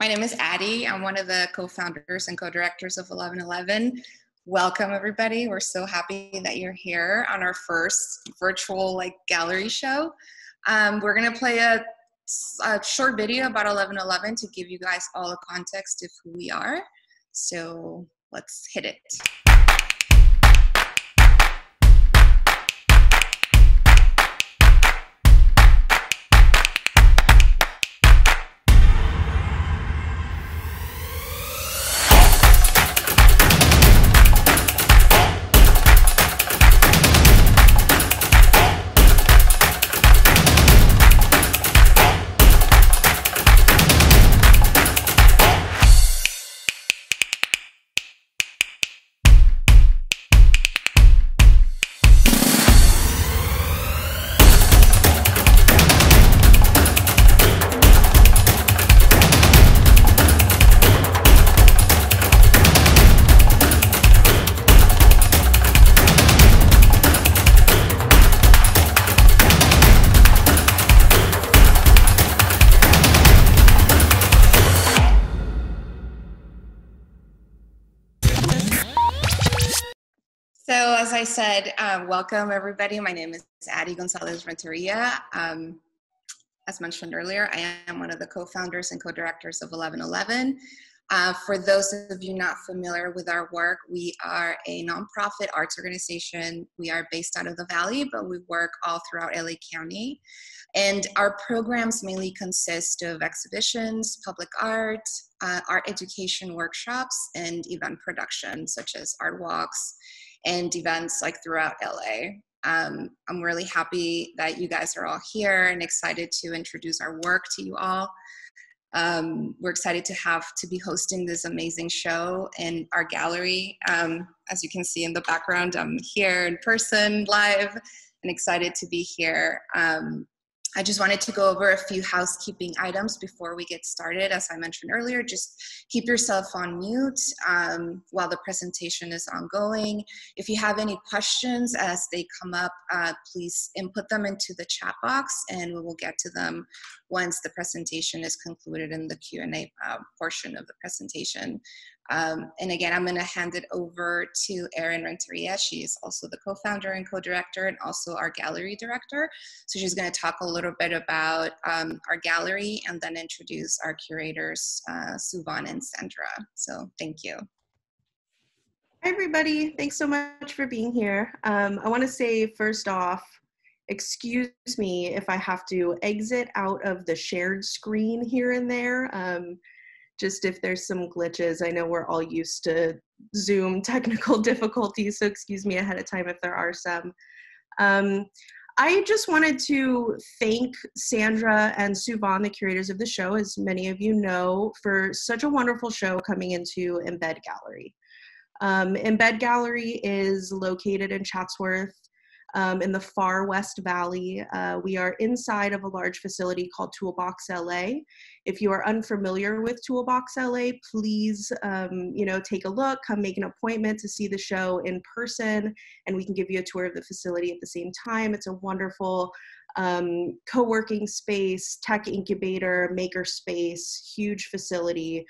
my name is Addy. I'm one of the co-founders and co-directors of 1111. Welcome everybody. We're so happy that you're here on our first virtual like gallery show. Um, we're gonna play a, a short video about 1111 to give you guys all the context of who we are. So let's hit it. Said, um, welcome everybody. My name is Addy Gonzalez Renteria. Um, as mentioned earlier, I am one of the co-founders and co-directors of 1111. Uh, for those of you not familiar with our work, we are a nonprofit arts organization. We are based out of the Valley, but we work all throughout LA County. And our programs mainly consist of exhibitions, public art, uh, art education workshops, and event production, such as art walks, and events like throughout LA. Um, I'm really happy that you guys are all here and excited to introduce our work to you all. Um, we're excited to have to be hosting this amazing show in our gallery. Um, as you can see in the background, I'm here in person, live, and excited to be here. Um, I just wanted to go over a few housekeeping items before we get started. As I mentioned earlier, just keep yourself on mute um, while the presentation is ongoing. If you have any questions as they come up, uh, please input them into the chat box and we will get to them once the presentation is concluded in the Q&A uh, portion of the presentation. Um, and again, I'm going to hand it over to Erin Renteria. She's also the co-founder and co-director and also our gallery director. So she's going to talk a little bit about um, our gallery and then introduce our curators, uh, Suvan and Sandra. So thank you. Hi, everybody. Thanks so much for being here. Um, I want to say first off, excuse me if I have to exit out of the shared screen here and there. Um, just if there's some glitches. I know we're all used to Zoom technical difficulties, so excuse me ahead of time if there are some. Um, I just wanted to thank Sandra and Suvan, the curators of the show, as many of you know, for such a wonderful show coming into Embed Gallery. Um, Embed Gallery is located in Chatsworth, um, in the far west valley. Uh, we are inside of a large facility called Toolbox LA. If you are unfamiliar with Toolbox LA, please, um, you know, take a look, come make an appointment to see the show in person, and we can give you a tour of the facility at the same time. It's a wonderful um, co-working space, tech incubator, maker space, huge facility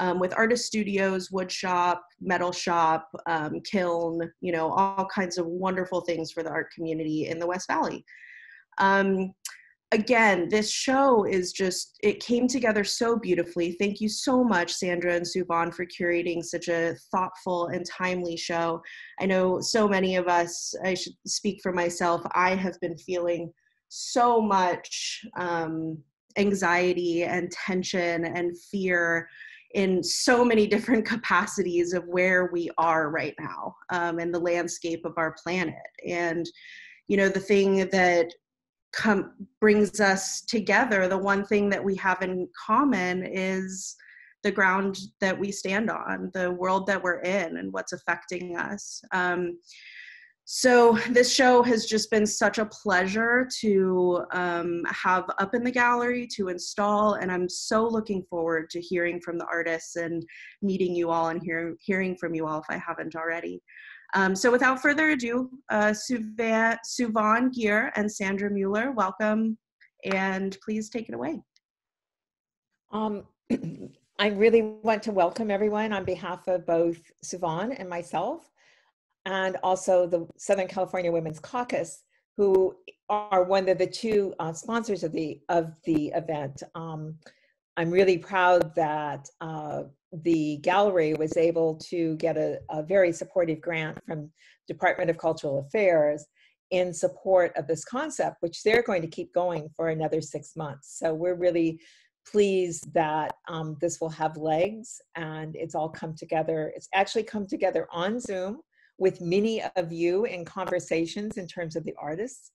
um, with artist studios, wood shop, metal shop, um, kiln, you know, all kinds of wonderful things for the art community in the West Valley. Um, again, this show is just, it came together so beautifully. Thank you so much, Sandra and Suvan, for curating such a thoughtful and timely show. I know so many of us, I should speak for myself, I have been feeling so much um, anxiety and tension and fear in so many different capacities of where we are right now um, and the landscape of our planet. And, you know, the thing that come brings us together, the one thing that we have in common is the ground that we stand on, the world that we're in, and what's affecting us. Um, so this show has just been such a pleasure to um, have up in the gallery to install and i'm so looking forward to hearing from the artists and meeting you all and hear, hearing from you all if i haven't already. Um, so without further ado uh, Suvan, Suvan Geer and Sandra Mueller welcome and please take it away. Um, I really want to welcome everyone on behalf of both Suvan and myself, and also the Southern California Women's Caucus, who are one of the two uh, sponsors of the of the event. Um, I'm really proud that uh, the gallery was able to get a, a, very supportive grant from Department of Cultural Affairs in support of this concept, which they're going to keep going for another six months. So we're really pleased that um, this will have legs and it's all come together. It's actually come together on Zoom with many of you in conversations in terms of the artists.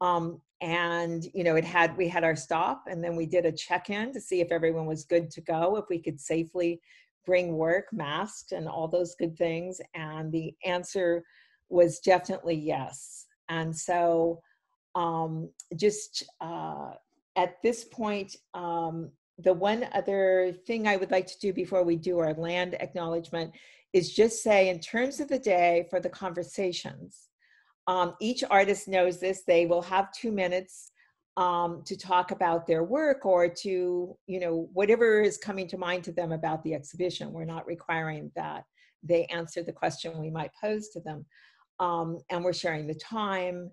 Um, and you know, it had we had our stop, and then we did a check-in to see if everyone was good to go, if we could safely bring work, masked, and all those good things. And the answer was definitely yes. And so, um, just uh, at this point, um, the one other thing I would like to do before we do our land acknowledgement is just say, in terms of the day for the conversations, um, each artist knows this. They will have two minutes um, to talk about their work or to, you know, whatever is coming to mind to them about the exhibition. We're not requiring that they answer the question we might pose to them. Um, and we're sharing the time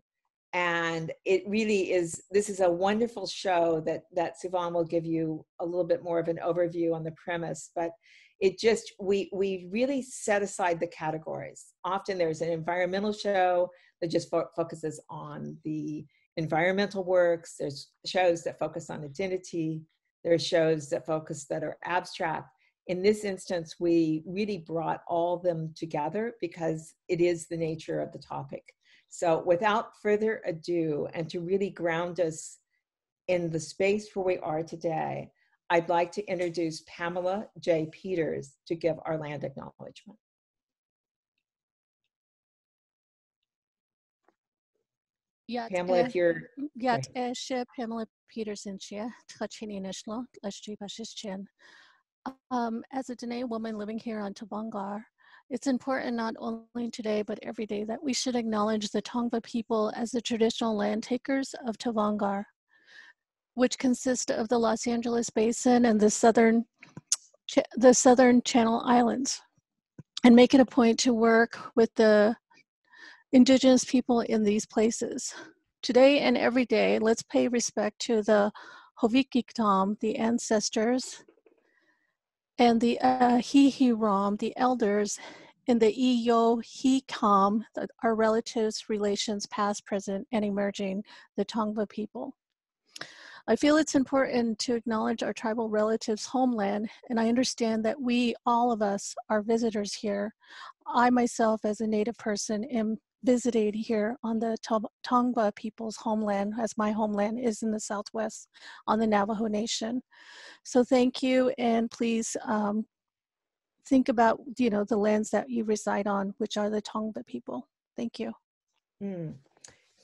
and it really is this is a wonderful show that that Suvan will give you a little bit more of an overview on the premise but it just we we really set aside the categories. Often there's an environmental show that just fo- focuses on the environmental works. There's shows that focus on identity. There are shows that focus that are abstract. In this instance we really brought all them together because it is the nature of the topic. So, without further ado, and to really ground us in the space where we are today, I'd like to introduce Pamela J. Peters to give our land acknowledgement. Yat Pamela, if you're Yat Eshe Pamela Peterson Um, as a Dene woman living here on Tovaangar, it's important not only today but every day that we should acknowledge the Tongva people as the traditional land takers of Tovaangar, which consist of the Los Angeles Basin and the southern, the southern Channel Islands, and make it a point to work with the indigenous people in these places. Today and every day, let's pay respect to the Hovikiktam, the ancestors, and the uh, Hihiram, the elders, in the Iyo Hikam, our relatives, relations, past, present, and emerging, the Tongva people. I feel it's important to acknowledge our tribal relatives' homeland, and I understand that we, all of us, are visitors here. I myself, as a Native person, am visited here on the Tongva people's homeland, as my homeland is in the Southwest on the Navajo Nation. So thank you, and please um, think about, you know, the lands that you reside on, which are the Tongva people. Thank you. Mm.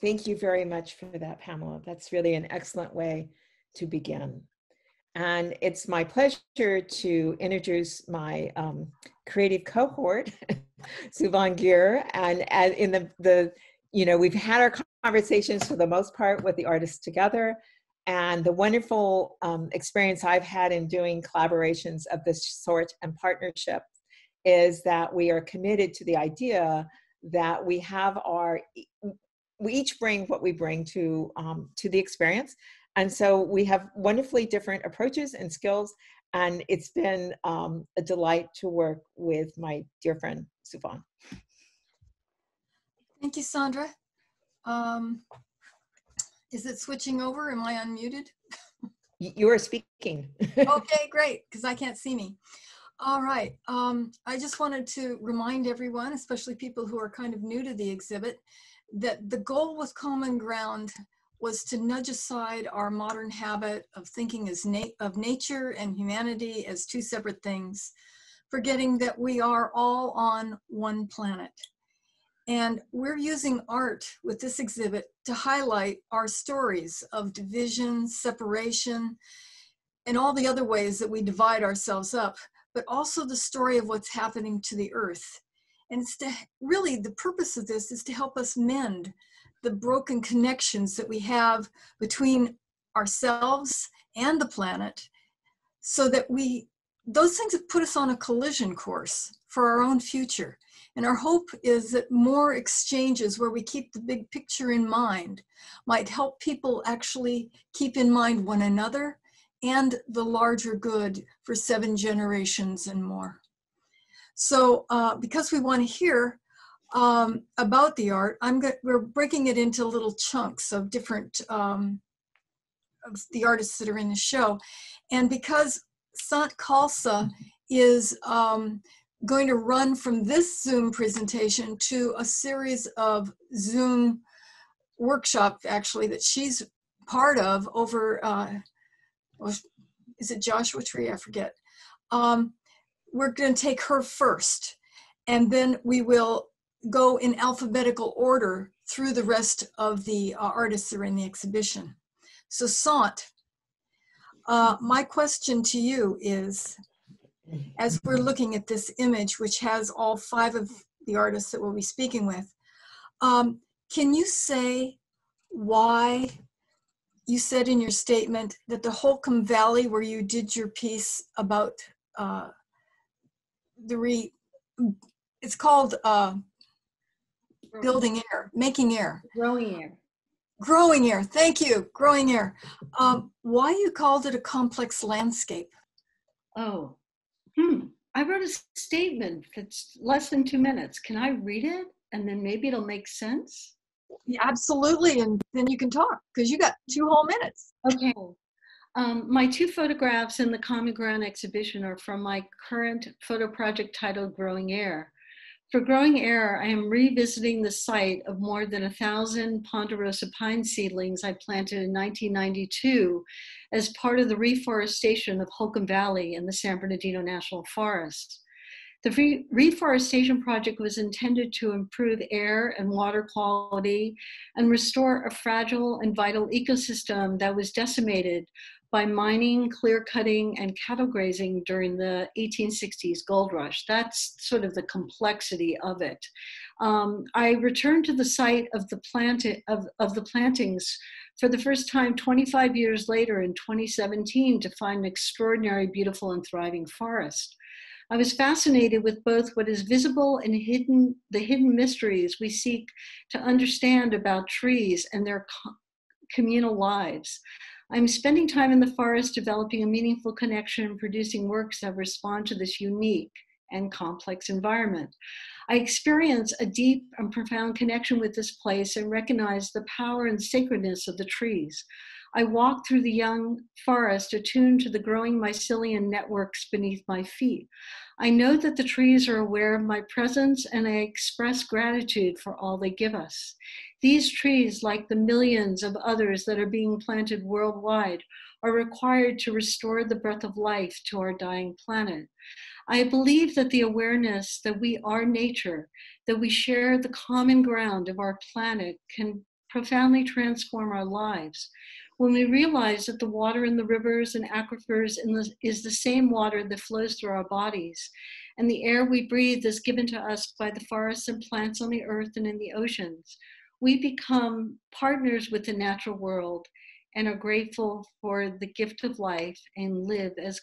Thank you very much for that, Pamela. That's really an excellent way to begin. And it's my pleasure to introduce my um, creative cohort, Suvan Geer. And, and in the, the, you know, we've had our conversations for the most part with the artists together. And the wonderful um, experience I've had in doing collaborations of this sort and partnership is that we are committed to the idea that we have our we each bring what we bring to um, to the experience and so we have wonderfully different approaches and skills and it's been um, a delight to work with my dear friend Suvan. Thank you, Sandra. Um, is it switching over? Am I unmuted? You are speaking. okay, great, because I can't see me. All right. Um, I just wanted to remind everyone, especially people who are kind of new to the exhibit, that the goal with Common Ground was to nudge aside our modern habit of thinking as na of nature and humanity as two separate things, forgetting that we are all on one planet. And we're using art with this exhibit to highlight our stories of division, separation, and all the other ways that we divide ourselves up, but also the story of what's happening to the earth. And it's to really, the purpose of this is to help us mend the broken connections that we have between ourselves and the planet so that we those things have put us on a collision course for our own future. And our hope is that more exchanges where we keep the big picture in mind might help people actually keep in mind one another and the larger good for seven generations and more. So uh, because we want to hear um, about the art, I'm we're breaking it into little chunks of different um, of the artists that are in the show. And because Sant Khalsa is um, going to run from this Zoom presentation to a series of Zoom workshop actually that she's part of over, uh, is it Joshua Tree? I forget. Um, we're going to take her first, and then we will go in alphabetical order through the rest of the uh, artists that are in the exhibition. So Sant, uh, my question to you is, as we're looking at this image, which has all five of the artists that we'll be speaking with, um, can you say why you said in your statement that the Holcomb Valley, where you did your piece about uh, the re, it's called uh, building air, making air, growing air, growing air. Thank you, growing air. Um, why you called it a complex landscape? Oh, hmm. I wrote a statement that's less than two minutes. Can I read it? And then maybe it'll make sense? Yeah, absolutely. And then you can talk because you got two whole minutes. Okay. Um, my two photographs in the Common Ground exhibition are from my current photo project titled Growing Air. For Growing Air, I am revisiting the site of more than a thousand ponderosa pine seedlings I planted in 1992 as part of the reforestation of Holcomb Valley in the San Bernardino National Forest. The re- reforestation project was intended to improve air and water quality and restore a fragile and vital ecosystem that was decimated by mining, clear cutting, and cattle grazing during the 1860s gold rush. That's sort of the complexity of it. Um, I returned to the site of the plant of, of the plantings for the first time 25 years later in 2017 to find an extraordinary, beautiful, and thriving forest. I was fascinated with both what is visible and hidden, the hidden mysteries we seek to understand about trees and their co- communal lives. I'm spending time in the forest developing a meaningful connection and producing works that respond to this unique and complex environment. I experience a deep and profound connection with this place and recognize the power and sacredness of the trees. I walk through the young forest attuned to the growing mycelium networks beneath my feet. I know that the trees are aware of my presence and I express gratitude for all they give us. These trees, like the millions of others that are being planted worldwide, are required to restore the breath of life to our dying planet. I believe that the awareness that we are nature, that we share the common ground of our planet, can profoundly transform our lives. When we realize that the water in the rivers and aquifers the, is the same water that flows through our bodies, and the air we breathe is given to us by the forests and plants on the earth and in the oceans, we become partners with the natural world and are grateful for the gift of life and live as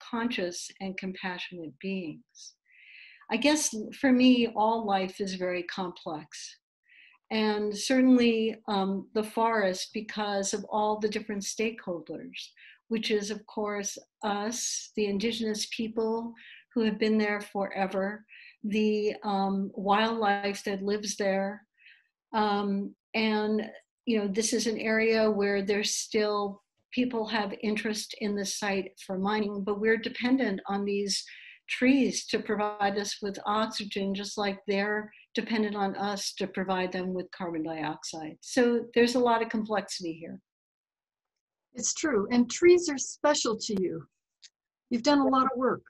conscious and compassionate beings. I guess for me, all life is very complex. And certainly um, the forest, because of all the different stakeholders, which is, of course, us, the indigenous people who have been there forever, the um, wildlife that lives there, um, and you know, this is an area where there's still people have interest in the site for mining, but we're dependent on these trees to provide us with oxygen, just like they're dependent on us to provide them with carbon dioxide. So there's a lot of complexity here. It's true. And trees are special to you. You've done a lot of work.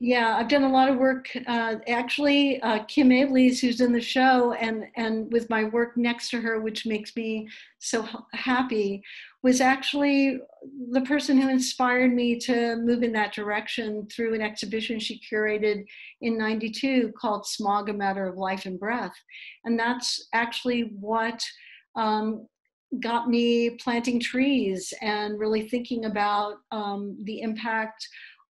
Yeah, I've done a lot of work. Uh, actually, uh, Kim Abeles, who's in the show, and and with my work next to her, which makes me so happy, was actually the person who inspired me to move in that direction through an exhibition she curated in '92 called "Smog: A Matter of Life and Breath," and that's actually what um, got me planting trees and really thinking about um, the impact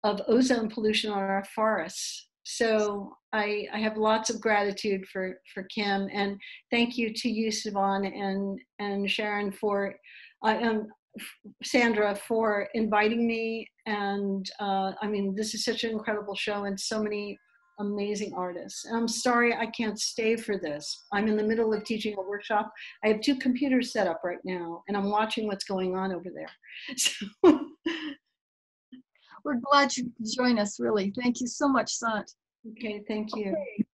of ozone pollution on our forests. So I, I have lots of gratitude for, for Kim and thank you to you, Suvan and, and Sharon for, uh, um, Sandra for inviting me. And uh, I mean, this is such an incredible show and so many amazing artists. And I'm sorry I can't stay for this. I'm in the middle of teaching a workshop. I have two computers set up right now, and I'm watching what's going on over there. So. We're glad you could join us, really. Thank you so much, Sant. Okay, thank you. Okay.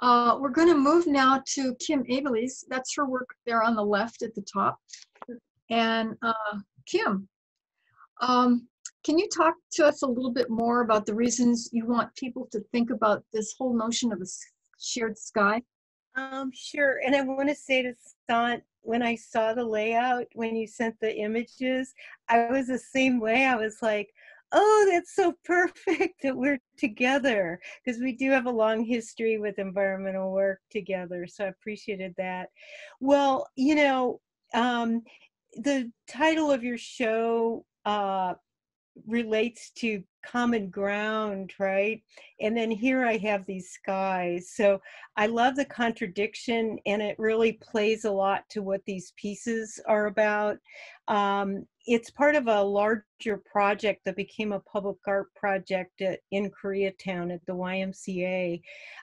Uh, we're going to move now to Kim Abeles. That's her work there on the left at the top. And uh, Kim, um, can you talk to us a little bit more about the reasons you want people to think about this whole notion of a shared sky? Um, sure. And I want to say to Sant, when I saw the layout, when you sent the images, I was the same way. I was like, oh, that's so perfect that we're together because we do have a long history with environmental work together. So I appreciated that. Well, you know, um, the title of your show uh, relates to common ground, right? And then here I have these skies. So I love the contradiction, and it really plays a lot to what these pieces are about. Um, it's part of a larger project that became a public art project at, in Koreatown at the YMCA.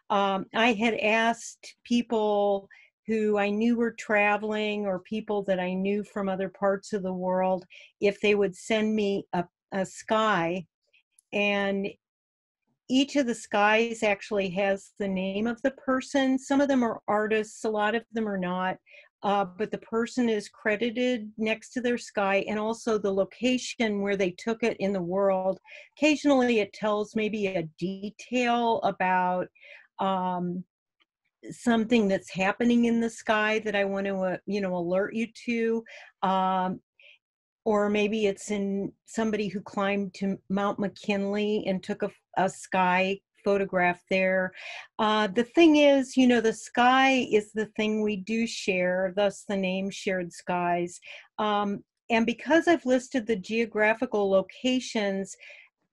Um, I had asked people who I knew were traveling or people that I knew from other parts of the world if they would send me a a sky and each of the skies actually has the name of the person. Some of them are artists, a lot of them are not, uh, but the person is credited next to their sky and also the location where they took it in the world. Occasionally, it tells maybe a detail about um, something that's happening in the sky that I want to, uh, you know, alert you to. Um, or maybe it's in somebody who climbed to Mount McKinley and took a, a sky photograph there. Uh, the thing is, you know, the sky is the thing we do share, thus the name Shared Skies. Um, and because I've listed the geographical locations,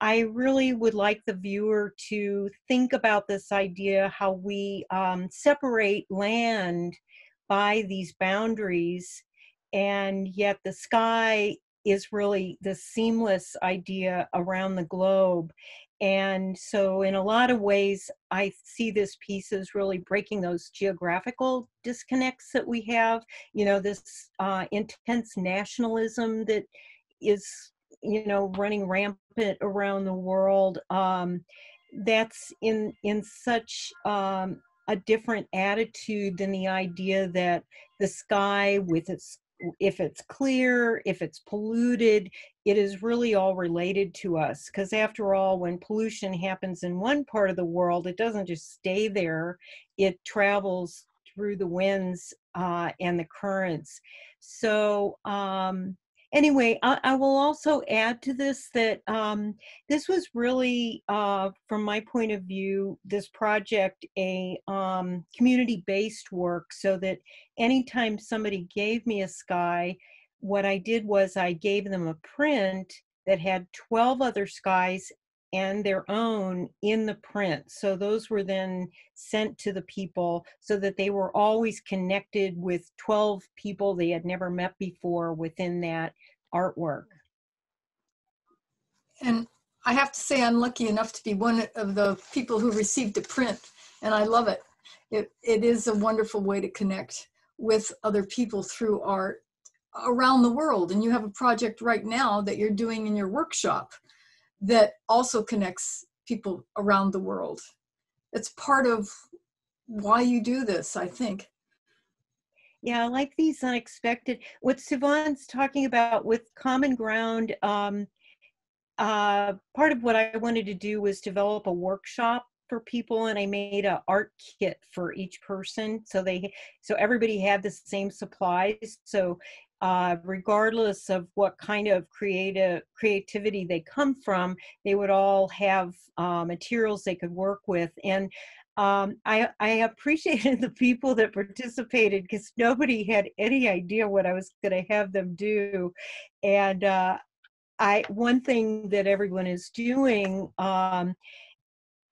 I really would like the viewer to think about this idea how we um, separate land by these boundaries and yet the sky is really the seamless idea around the globe. And so, in a lot of ways, I see this piece as really breaking those geographical disconnects that we have. You know, this uh, intense nationalism that is, you know, running rampant around the world. Um, that's in in such um, a different attitude than the idea that the sky with its if it's clear, if it's polluted, it is really all related to us. Because after all, when pollution happens in one part of the world, it doesn't just stay there, it travels through the winds uh, and the currents. So, um, anyway, I, I, will also add to this that um, this was really, uh, from my point of view, this project a um, community-based work so that anytime somebody gave me a sky, what I did was I gave them a print that had 12 other skies and their own in the print. So those were then sent to the people so that they were always connected with 12 people they had never met before within that artwork. And I have to say, I'm lucky enough to be one of the people who received a print, and I love it. It, it is a wonderful way to connect with other people through art around the world. And you have a project right now that you're doing in your workshop that also connects people around the world. It's part of why you do this, I think. Yeah, I like these unexpected. What Suvan's talking about with common ground, um, uh, part of what I wanted to do was develop a workshop for people and I made an art kit for each person so they so everybody had the same supplies so uh, regardless of what kind of creative creativity they come from, they would all have uh, materials they could work with. And um, I, I appreciated the people that participated because nobody had any idea what I was going to have them do. And uh, I one thing that everyone is doing, um,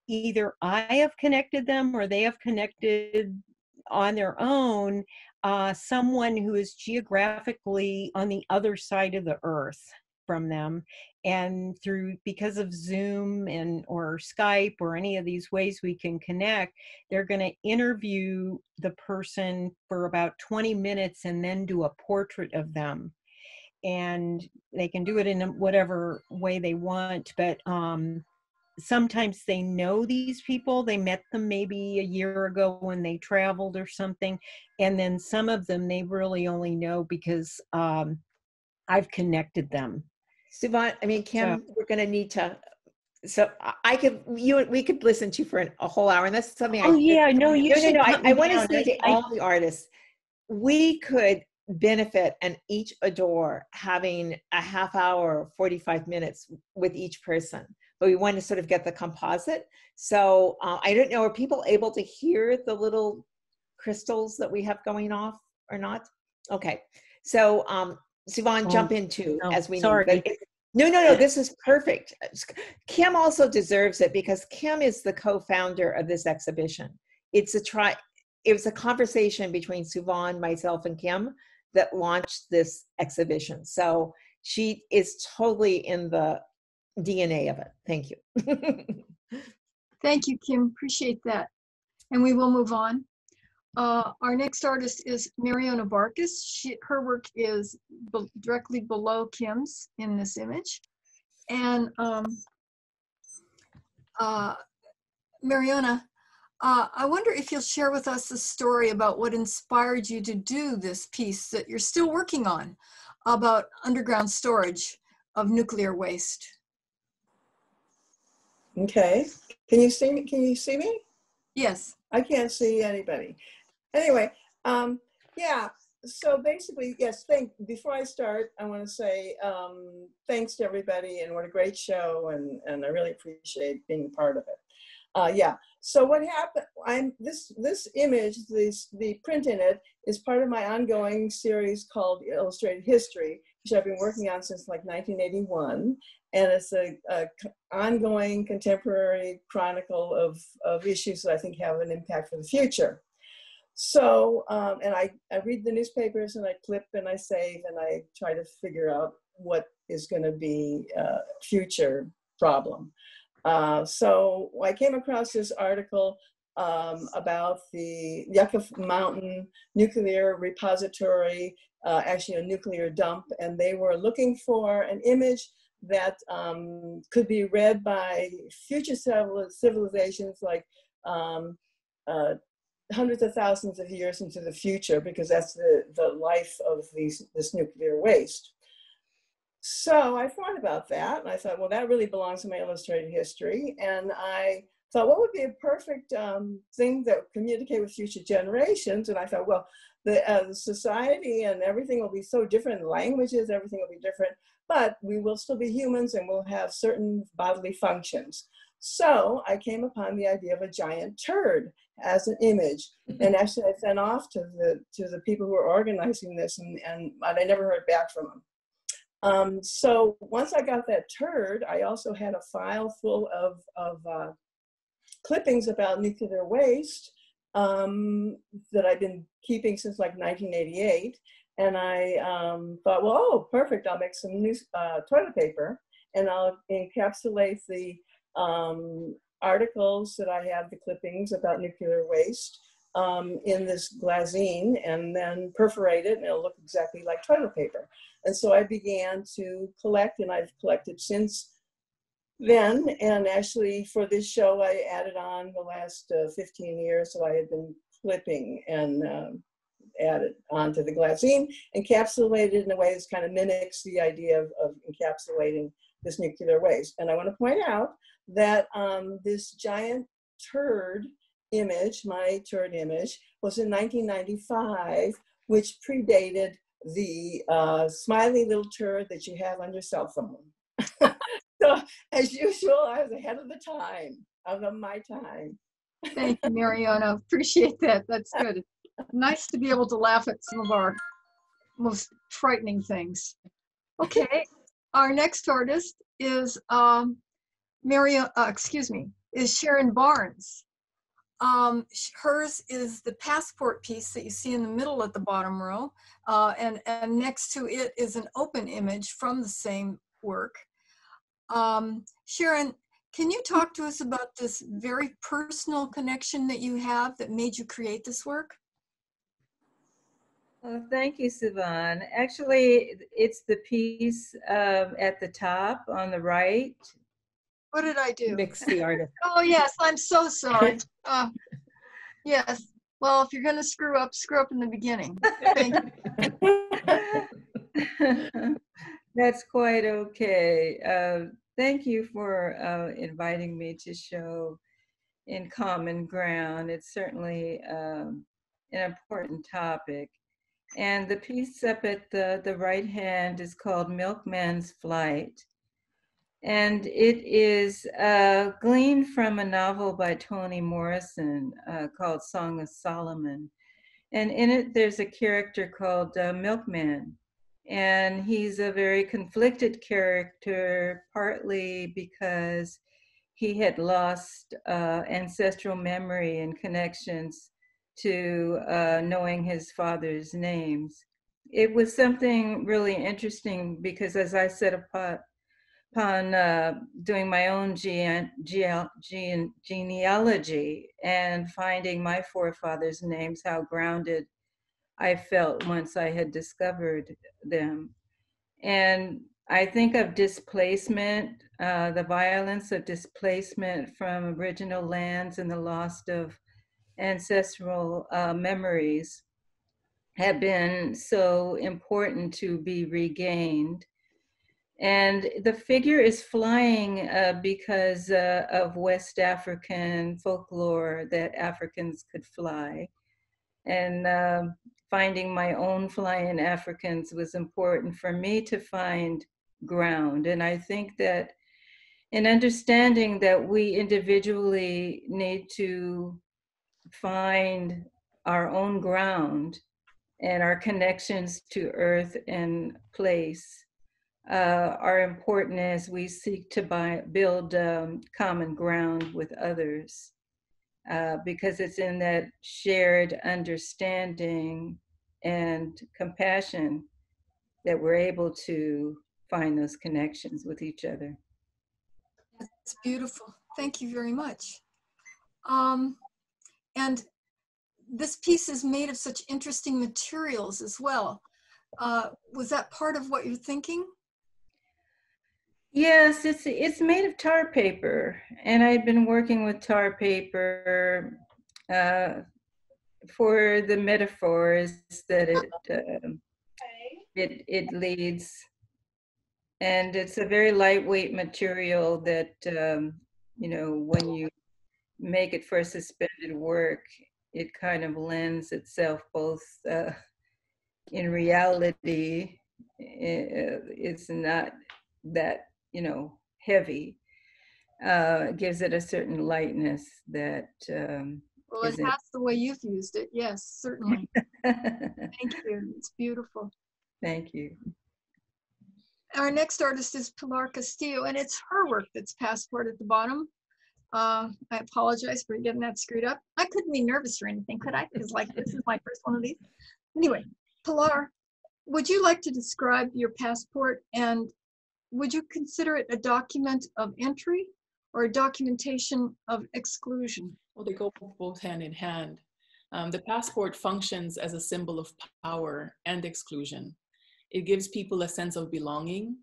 either I have connected them or they have connected on their own uh, someone who is geographically on the other side of the earth from them and through because of zoom and or skype or any of these ways we can connect they're going to interview the person for about 20 minutes and then do a portrait of them. And they can do it in whatever way they want but um sometimes they know these people they met them maybe a year ago when they traveled or something and then some of them they really only know because um i've connected them Suvan, I mean, Kim, so, we're going to need to. So I could, you, we could listen to you for an, a whole hour, and that's something. Oh I, yeah, no, you. No, no, no. I, I want to say to all the artists, we could benefit and each adore having a half hour, forty five minutes with each person, but we want to sort of get the composite. So uh, I don't know, are people able to hear the little crystals that we have going off or not? Okay, so um, Suvan, oh, jump in too, no, as we sorry. know. No, no, no, this is perfect. Kim also deserves it because Kim is the co-founder of this exhibition. It's a try it was a conversation between Suvan, myself, and Kim that launched this exhibition. So she is totally in the DNA of it. Thank you. Thank you, Kim. Appreciate that. And we will move on. Uh, our next artist is Mariona Barkus. She, her work is be directly below Kim's in this image. And um, uh, Mariona, uh, I wonder if you'll share with us a story about what inspired you to do this piece that you're still working on about underground storage of nuclear waste. Okay. Can you see me? Can you see me? Yes. I can't see anybody anyway, um, yeah. So basically, yes. Thank. Before I start, I want to say um, thanks to everybody, and what a great show, and and I really appreciate being part of it. Uh, yeah. So what happened? I'm this this image, this the print in it is part of my ongoing series called Illustrated History, which I've been working on since like 1981, and it's a, a ongoing contemporary chronicle of of issues that I think have an impact for the future. So, um, and I, I read the newspapers and I clip and I save and I try to figure out what is going to be a future problem. Uh, so I came across this article um, about the Yucca Mountain nuclear repository, uh, actually a nuclear dump, and they were looking for an image that um, could be read by future civilizations like um, uh, hundreds of thousands of years into the future because that's the, the life of these, this nuclear waste. So I thought about that and I thought, well, that really belongs to my illustrated history. And I thought, what would be a perfect um, thing that would communicate with future generations? And I thought, well, the, uh, the society and everything will be so different, languages, everything will be different, but we will still be humans and we'll have certain bodily functions. So I came upon the idea of a giant turd as an image. And actually I sent off to the to the people who were organizing this and, and I never heard back from them. Um, so once I got that turd, I also had a file full of, of uh, clippings about nuclear waste um, that I've been keeping since like 1988. And I um, thought, well, oh, perfect, I'll make some new uh, toilet paper and I'll encapsulate the um, articles that I have, the clippings about nuclear waste, um, in this glassine and then perforate it and it'll look exactly like toilet paper. And so I began to collect and I've collected since then. And actually for this show, I added on the last uh, 15 years that I had been clipping and um, added onto the glassine, encapsulated in a way that kind of mimics the idea of, of encapsulating this nuclear waste. And I want to point out that um, this giant turd image, my turd image, was in 1995, which predated the uh, smiley little turd that you have on your cell phone. so, as usual, I was ahead of the time, of my time. Thank you, Mariona. Appreciate that. That's good. nice to be able to laugh at some of our most frightening things. Okay, our next artist is um, Mary, uh, excuse me, is Sharon Barnes. Um, hers is the passport piece that you see in the middle at the bottom row, uh, and, and next to it is an open image from the same work. Um, Sharon, can you talk to us about this very personal connection that you have that made you create this work? Well, thank you, Suvan. Actually, it's the piece um, at the top on the right. What did I do? Mix the artist. Oh, yes, I'm so sorry. Uh, yes. Well, if you're going to screw up, screw up in the beginning. Thank you. That's quite okay. Uh, thank you for uh, inviting me to show in common ground. It's certainly um, an important topic. And the piece up at the, the right hand is called Milkman's Flight. And it is uh, gleaned from a novel by Toni Morrison uh, called Song of Solomon. And in it, there's a character called uh, Milkman. And he's a very conflicted character, partly because he had lost uh, ancestral memory and connections to uh, knowing his father's names. It was something really interesting because, as I said upon, upon uh, doing my own gene, gene, gene, genealogy and finding my forefathers' names, how grounded I felt once I had discovered them. And I think of displacement, uh, the violence of displacement from original lands and the loss of ancestral uh, memories have been so important to be regained. And the figure is flying uh, because uh, of West African folklore that Africans could fly. And uh, finding my own flying Africans was important for me to find ground. And I think that in understanding that we individually need to find our own ground and our connections to earth and place uh, are important as we seek to buy, build um, common ground with others. Uh, because it's in that shared understanding and compassion that we're able to find those connections with each other. That's beautiful. Thank you very much. Um, and this piece is made of such interesting materials as well. Uh, was that part of what you're thinking? Yes, it's it's made of tar paper, and I've been working with tar paper uh, for the metaphors that it uh, it it leads, and it's a very lightweight material that um, you know when you make it for a suspended work, it kind of lends itself both uh, in reality. It's not that you know, heavy, uh, gives it a certain lightness that. Um, well, it has the way you've used it. Yes, certainly. Thank you. It's beautiful. Thank you. Our next artist is Pilar Castillo, and it's her work that's passport at the bottom. Uh, I apologize for getting that screwed up. I couldn't be nervous or anything, could I? Because like this is my first one of these. Anyway, Pilar, would you like to describe your passport and would you consider it a document of entry or a documentation of exclusion? Well, they go both hand in hand. Um, the passport functions as a symbol of power and exclusion. It gives people a sense of belonging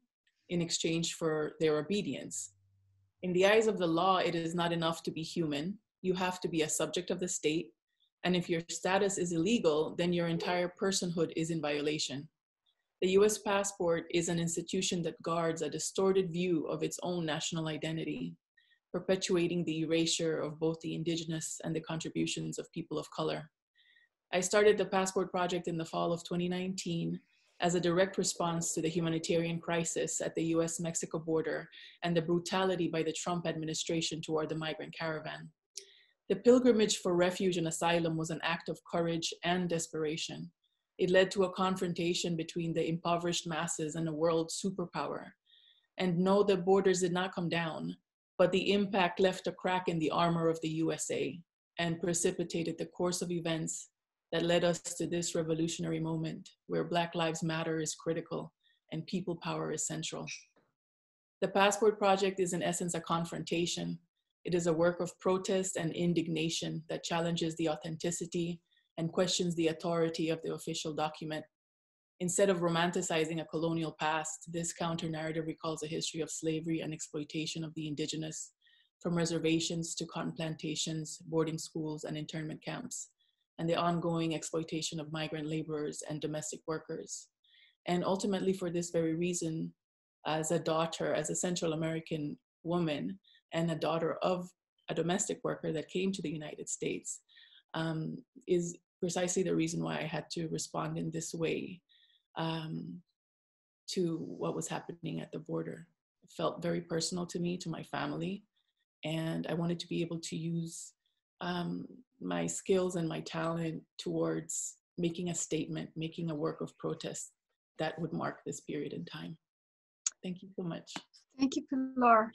in exchange for their obedience. In the eyes of the law, it is not enough to be human. You have to be a subject of the state. And if your status is illegal, then your entire personhood is in violation. The US passport is an institution that guards a distorted view of its own national identity, perpetuating the erasure of both the indigenous and the contributions of people of color. I started the Passport Project in the fall of 2019 as a direct response to the humanitarian crisis at the US Mexico border and the brutality by the Trump administration toward the migrant caravan. The pilgrimage for refuge and asylum was an act of courage and desperation. It led to a confrontation between the impoverished masses and a world superpower. And no, the borders did not come down, but the impact left a crack in the armor of the USA and precipitated the course of events that led us to this revolutionary moment where Black Lives Matter is critical and people power is central. The Passport Project is in essence a confrontation. It is a work of protest and indignation that challenges the authenticity and questions the authority of the official document. Instead of romanticizing a colonial past, this counter narrative recalls a history of slavery and exploitation of the indigenous, from reservations to cotton plantations, boarding schools, and internment camps, and the ongoing exploitation of migrant laborers and domestic workers. And ultimately, for this very reason, as a daughter, as a Central American woman, and a daughter of a domestic worker that came to the United States, um, is precisely the reason why I had to respond in this way um, to what was happening at the border. It felt very personal to me, to my family, and I wanted to be able to use um, my skills and my talent towards making a statement, making a work of protest that would mark this period in time. Thank you so much. Thank you, Pilar.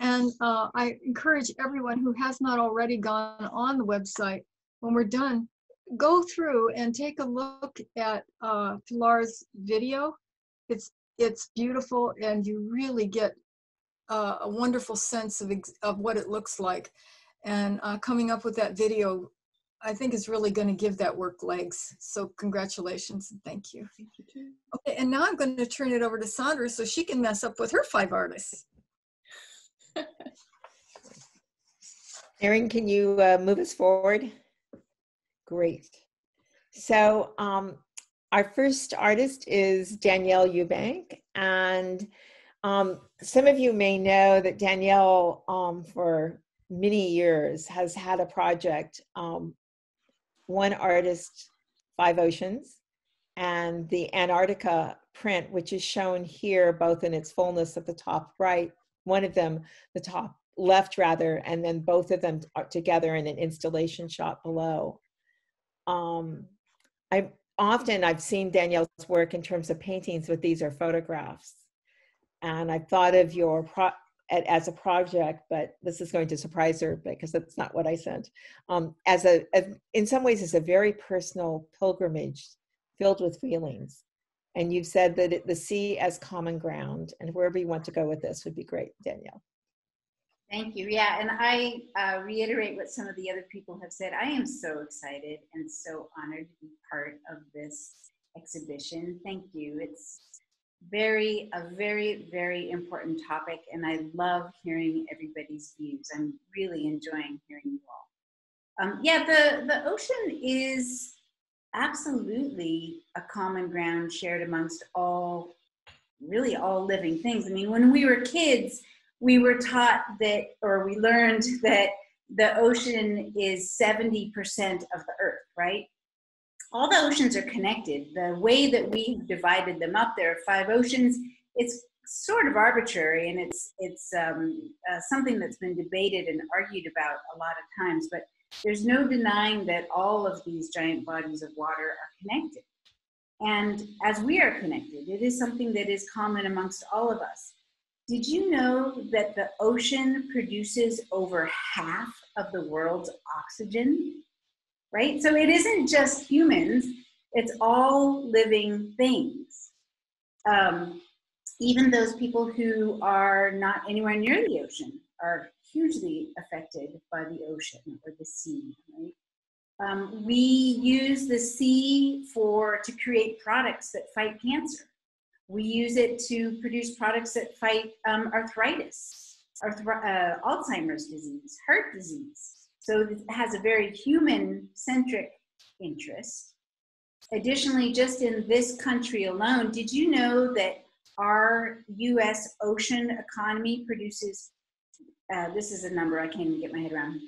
And uh, I encourage everyone who has not already gone on the website, when we're done, go through and take a look at uh, Pilar's video. It's it's beautiful, and you really get uh, a wonderful sense of of what it looks like. And uh, coming up with that video, I think is really going to give that work legs. So congratulations and thank you. Thank you too. Okay, and now I'm going to turn it over to Sandra so she can mess up with her five artists. Erin, can you uh, move us forward? Great. So um, our first artist is Danielle Eubank. And um, some of you may know that Danielle, um, for many years, has had a project, um, One Artist, Five Oceans, and the Antarctica print, which is shown here both in its fullness at the top right, one of them, the top left rather, and then both of them together in an installation shot below um, I often I've seen Danielle's work in terms of paintings, but these are photographs. And I thought of your pro as a project, but this is going to surprise her because that's not what I sent. Um, as a, a, in some ways, it's a very personal pilgrimage filled with feelings. And you've said that it, the sea as common ground, and wherever you want to go with this would be great, Danielle. Thank you. Yeah, and I uh, reiterate what some of the other people have said. I am so excited and so honored to be part of this exhibition. Thank you. It's very a very very important topic, and I love hearing everybody's views. I'm really enjoying hearing you all. Um, yeah, the the ocean is absolutely a common ground shared amongst all really all living things. I mean, when we were kids we were taught that, or we learned that the ocean is 70% of the earth, right? All the oceans are connected. The way that we've divided them up, there are five oceans. It's sort of arbitrary and it's, it's um, uh, something that's been debated and argued about a lot of times, but there's no denying that all of these giant bodies of water are connected. And as we are connected, it is something that is common amongst all of us. Did you know that the ocean produces over half of the world's oxygen? Right? So it isn't just humans, it's all living things. Um, even those people who are not anywhere near the ocean are hugely affected by the ocean or the sea. Right? Um, we use the sea for to create products that fight cancer. We use it to produce products that fight um, arthritis, arthri- uh, Alzheimer's disease, heart disease. So it has a very human centric interest. Additionally, just in this country alone, did you know that our US ocean economy produces, uh, this is a number I can't even get my head around,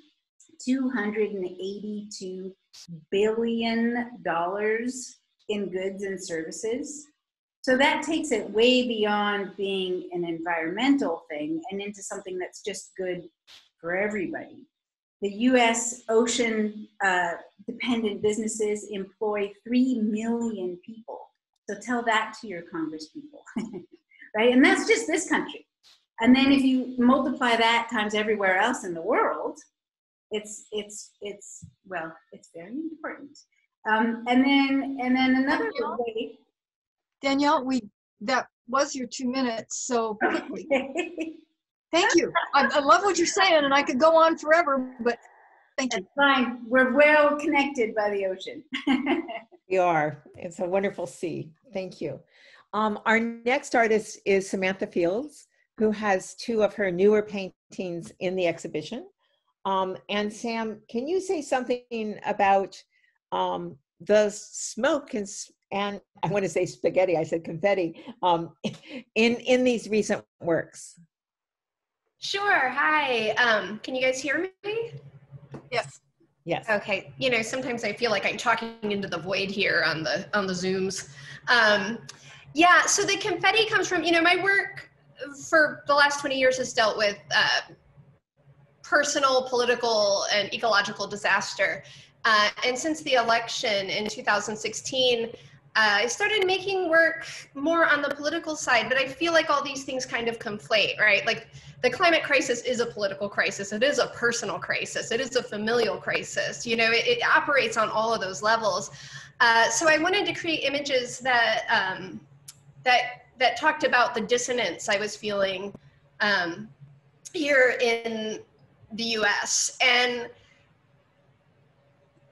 $282 billion in goods and services. So that takes it way beyond being an environmental thing and into something that's just good for everybody. The US ocean uh, dependent businesses employ 3 million people. So tell that to your Congress people, right? And that's just this country. And then if you multiply that times everywhere else in the world, it's it's it's well, it's very important. Um, and then and then another way. Danielle, we that was your two minutes, so quickly. Okay. Thank you. I, I love what you're saying, and I could go on forever, but thank you. Fine. We're well connected by the ocean. We are. It's a wonderful sea. Thank you. Um, our next artist is Samantha Fields, who has two of her newer paintings in the exhibition. Um, and Sam, can you say something about um, the smoke and, s- and I want to say spaghetti, I said confetti, um, in, in these recent works? Sure. Hi. Um, can you guys hear me? Yes. Yes. Okay. You know, sometimes I feel like I'm talking into the void here on the on the Zooms. Um, yeah. So the confetti comes from you know my work for the last 20 years has dealt with uh, personal, political, and ecological disaster. Uh, and since the election in 2016, uh, I started making work more on the political side, but I feel like all these things kind of conflate, right? Like the climate crisis is a political crisis, it is a personal crisis, it is a familial crisis. You know, it, it operates on all of those levels. Uh, so I wanted to create images that um, that that talked about the dissonance I was feeling um, here in the U.S. and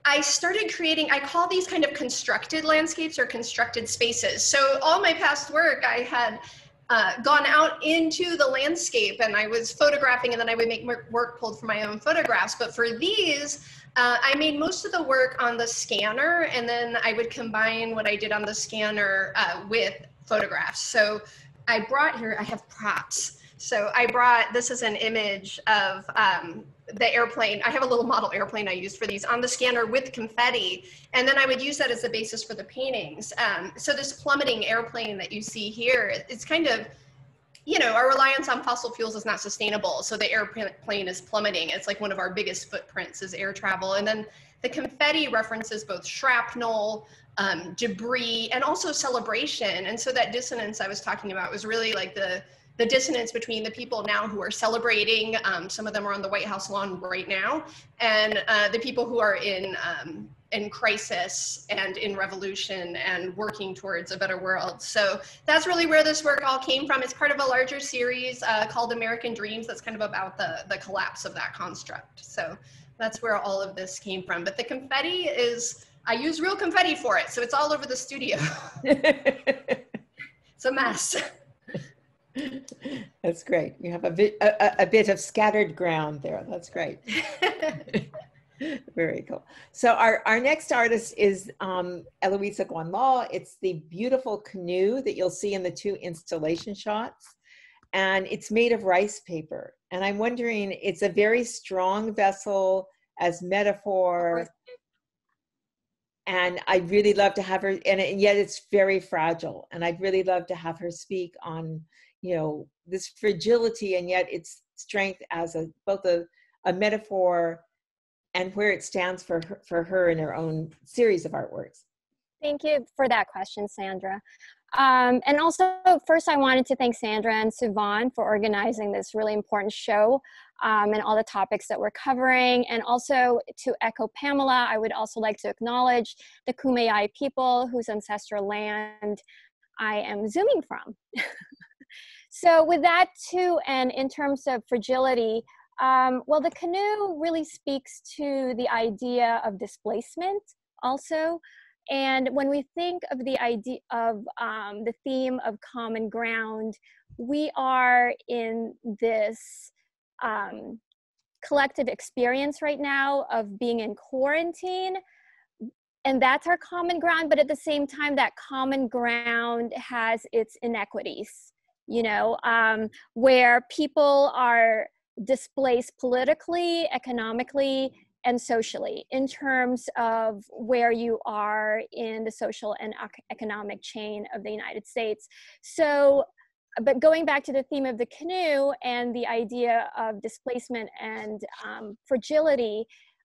I started creating, I call these kind of constructed landscapes or constructed spaces. So all my past work, I had uh, gone out into the landscape and I was photographing and then I would make work pulled from my own photographs. But for these, uh, I made most of the work on the scanner and then I would combine what I did on the scanner uh, with photographs. So I brought here, I have props. So I brought, this is an image of um, the airplane. I have a little model airplane I used for these on the scanner with confetti. And then I would use that as the basis for the paintings. Um, so this plummeting airplane that you see here, it's kind of, you know, our reliance on fossil fuels is not sustainable. So the airplane is plummeting. It's like one of our biggest footprints is air travel. And then the confetti references both shrapnel, um, debris, and also celebration. And so that dissonance I was talking about was really like the the dissonance between the people now who are celebrating, um, some of them are on the White House lawn right now, and uh, the people who are in um, in crisis and in revolution and working towards a better world. So that's really where this work all came from. It's part of a larger series uh, called American Dreams. That's kind of about the the collapse of that construct. So that's where all of this came from. But the confetti is I use real confetti for it, so it's all over the studio. it's a mess. That's great. You have a bit, a, a- bit of scattered ground there. That's great. Very cool. So our, our next artist is um, Eloisa Guanlao. It's the beautiful canoe that you'll see in the two installation shots. And it's made of rice paper. And I'm wondering, it's a very strong vessel as metaphor. And I'd really love to have her, and, and yet it's very fragile. And I'd really love to have her speak on, you know, this fragility and yet its strength as a both a, a metaphor and where it stands for her, for her in her own series of artworks. Thank you for that question, Sandra. Um, and also, first, I wanted to thank Sandra and Suvan for organizing this really important show um, and all the topics that we're covering. And also, to echo Pamela, I would also like to acknowledge the Kumeyaay people whose ancestral land I am zooming from. so, with that, too, and in terms of fragility, um, well, the canoe really speaks to the idea of displacement also. And when we think of the idea of um, the theme of common ground, we are in this um, collective experience right now of being in quarantine. And that's our common ground. But at the same time, that common ground has its inequities, you know, um, where people are displaced politically, economically, and socially in terms of where you are in the social and ec- economic chain of the United States. So, but going back to the theme of the canoe and the idea of displacement and um, fragility,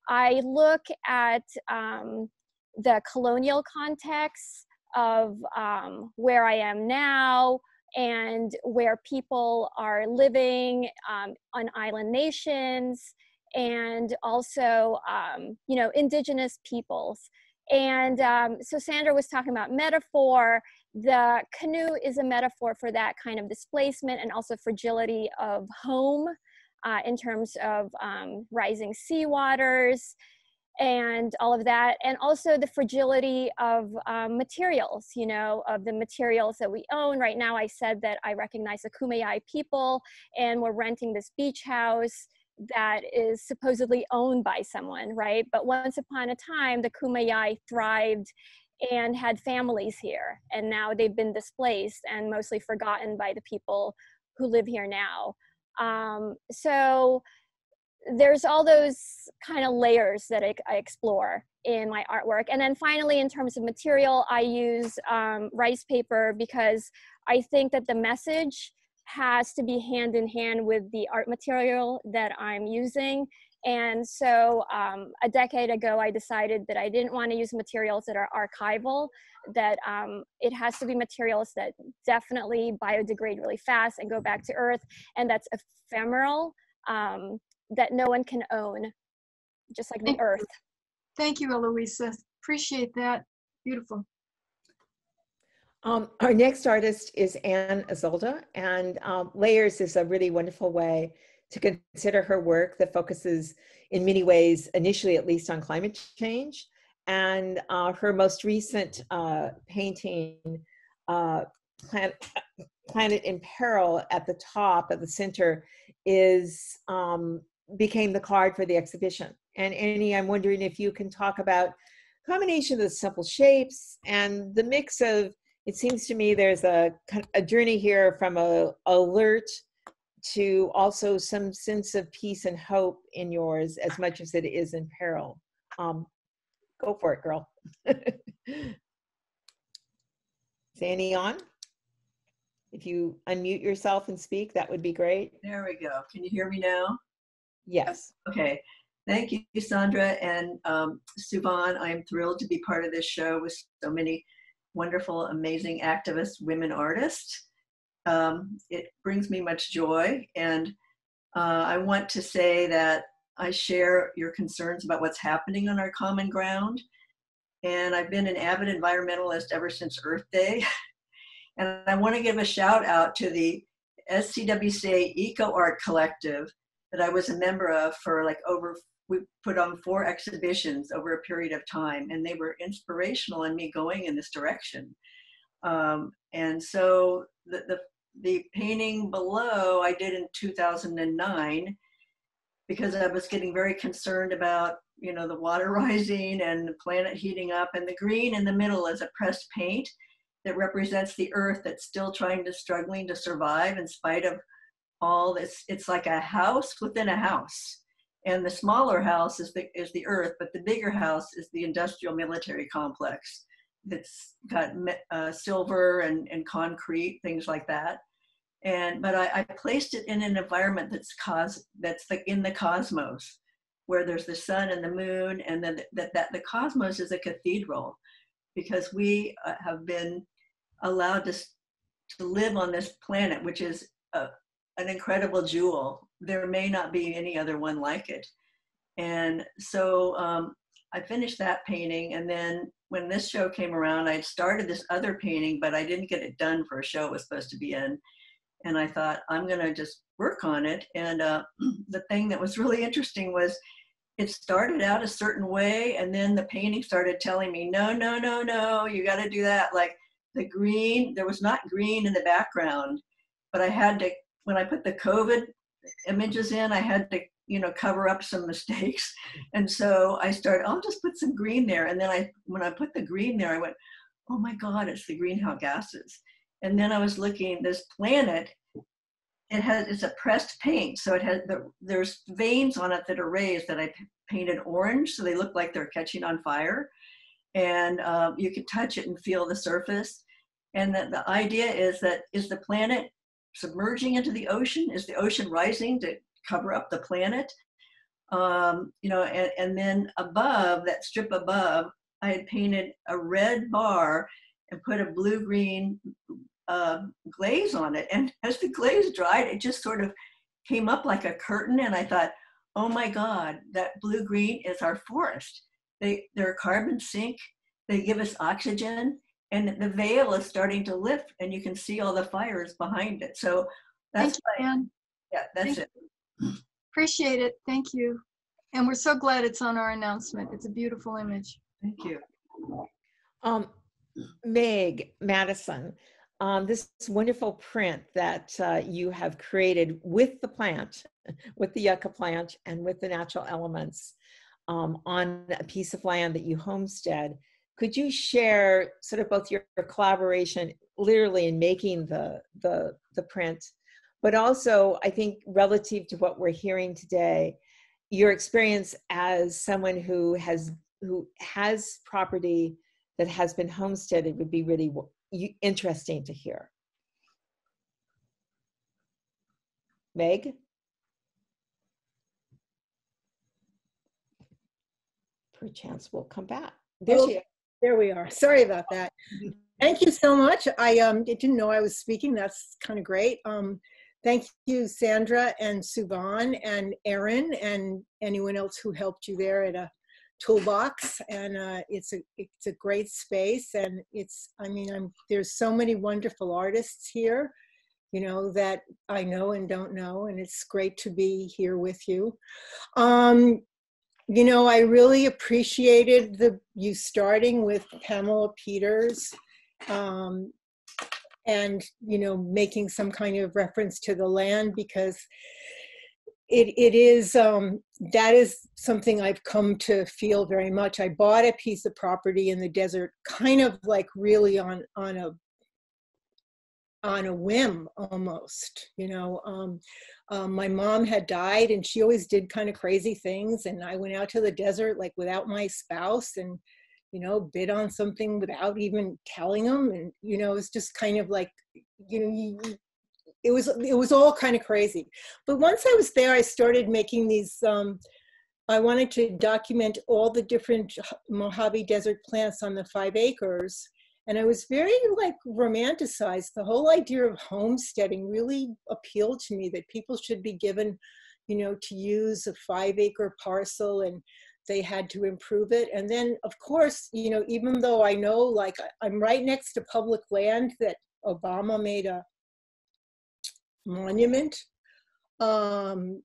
I look at um, the colonial context of um, where I am now and where people are living um, on island nations and also, um, you know, indigenous peoples. And um, so Sandra was talking about metaphor. The canoe is a metaphor for that kind of displacement and also fragility of home uh, in terms of um, rising sea waters and all of that and also the fragility of um, materials you know of the materials that we own. Right now i said that i recognize the kumeyaay people and we're renting this beach house that is supposedly owned by someone right? But once upon a time the kumeyaay thrived and had families here and now they've been displaced and mostly forgotten by the people who live here now. Um, so there's all those kind of layers that I, I, explore in my artwork. And then finally, in terms of material, I use um, rice paper because I think that the message has to be hand in hand with the art material that I'm using. And so um, a decade ago, I decided that I didn't want to use materials that are archival, that um, it has to be materials that definitely biodegrade really fast and go back to earth, and that's ephemeral. Um, that no one can own, just like Thank the earth. Thank you, Eloisa. Appreciate that. Beautiful. Um, our next artist is Ann Isolde, and um, Layers is a really wonderful way to consider her work that focuses in many ways, initially at least, on climate change. And uh, her most recent uh, painting, uh, Planet, Planet in Peril, at the top, at the center, is um, became the card for the exhibition. And Annie, I'm wondering if you can talk about combination of the simple shapes and the mix of, it seems to me there's a, a journey here from a alert to also some sense of peace and hope in yours as much as it is in peril. Um, go for it, girl. is Annie on? If you unmute yourself and speak, that would be great. There we go. Can you hear me now? Yes. Okay. Thank you, Sandra and um, Suvan. I am thrilled to be part of this show with so many wonderful, amazing activists, women artists. Um, it brings me much joy. And uh, I want to say that I share your concerns about what's happening on our common ground. And I've been an avid environmentalist ever since Earth Day. and I want to give a shout out to the SCWCA Eco Art Collective that I was a member of for like over, we put on four exhibitions over a period of time, and they were inspirational in me going in this direction. Um, and so the, the, the painting below I did in 2009 because I was getting very concerned about you know the water rising and the planet heating up and the green in the middle is a pressed paint that represents the earth that's still trying to struggling to survive in spite of all this it's like a house within a house. And the smaller house is the is the earth but the bigger house is the industrial military complex that's got uh, silver and, and concrete things like that. And but I, I placed it in an environment that's cos that's the, in the cosmos where there's the sun and the moon and then that, that the cosmos is a cathedral because we uh, have been allowed to, to live on this planet which is a, an incredible jewel. There may not be any other one like it. And so um, I finished that painting. And then when this show came around, I started this other painting, but I didn't get it done for a show it was supposed to be in. And I thought, I'm going to just work on it. And uh, the thing that was really interesting was it started out a certain way. And then the painting started telling me, no, no, no, no, you got to do that. Like the green, there was not green in the background, but I had to when I put the COVID images in, I had to, you know, cover up some mistakes. And so I started, I'll just put some green there. And then I, when I put the green there, I went, oh my God, it's the greenhouse gases. And then I was looking, this planet, it has, it's a pressed paint. So it has, the, there's veins on it that are raised that I painted orange. So they look like they're catching on fire. And um, you can touch it and feel the surface. And the, the idea is that is the planet submerging into the ocean? Is the ocean rising to cover up the planet? Um, you know, and, and then above, that strip above, I had painted a red bar and put a blue green uh, glaze on it. And as the glaze dried, it just sort of came up like a curtain. And I thought, oh my God, that blue green is our forest. They, they're a carbon sink. They give us oxygen and the veil is starting to lift and you can see all the fires behind it. So that's Thank you, Ann. yeah, that's Thank it. Appreciate it. Thank you. And we're so glad it's on our announcement. It's a beautiful image. Thank you. Um, Meg Madison, um, this wonderful print that uh, you have created with the plant, with the yucca plant, and with the natural elements um, on a piece of land that you homestead. Could you share sort of both your, your collaboration, literally in making the the the print, but also I think relative to what we're hearing today, your experience as someone who has who has property that has been homesteaded would be really interesting to hear. Meg? Perchance we'll come back. There oh, she is. There we are. Sorry about that. Thank you so much. I um, didn't know I was speaking. That's kind of great. Um, thank you, Sandra and Suvan and Erin and anyone else who helped you there at a toolbox and uh, it's a it's a great space and it's i mean i'm there's so many wonderful artists here you know that i know and don't know and it's great to be here with you um you know i really appreciated the you starting with pamela peters um and you know making some kind of reference to the land because it, it is um, that is something I've come to feel very much. I bought a piece of property in the desert, kind of like really on on a on a whim almost. You know, um, um, my mom had died, and she always did kind of crazy things, and I went out to the desert like without my spouse, and you know, bid on something without even telling them, and you know, it's just kind of like you know you, it was it was all kind of crazy but once i was there i started making these um, i wanted to document all the different mojave desert plants on the five acres and i was very like romanticized the whole idea of homesteading really appealed to me that people should be given you know to use a five acre parcel and they had to improve it and then of course you know even though i know like i'm right next to public land that obama made a monument. Um,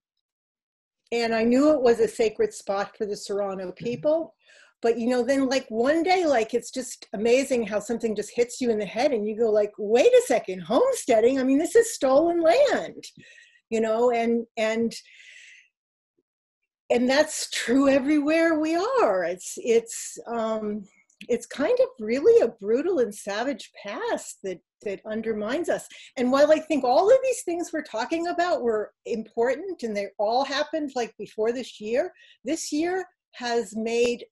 and I knew it was a sacred spot for the Serrano mm-hmm. people. But you know, then like one day, like it's just amazing how something just hits you in the head, and you go like, "Wait a second, homesteading? I mean, this is stolen land," you know, and and and that's true everywhere we are. It's it's um, it's kind of really a brutal and savage past that that undermines us. And while I think all of these things we're talking about were important and they all happened like before this year, this year has made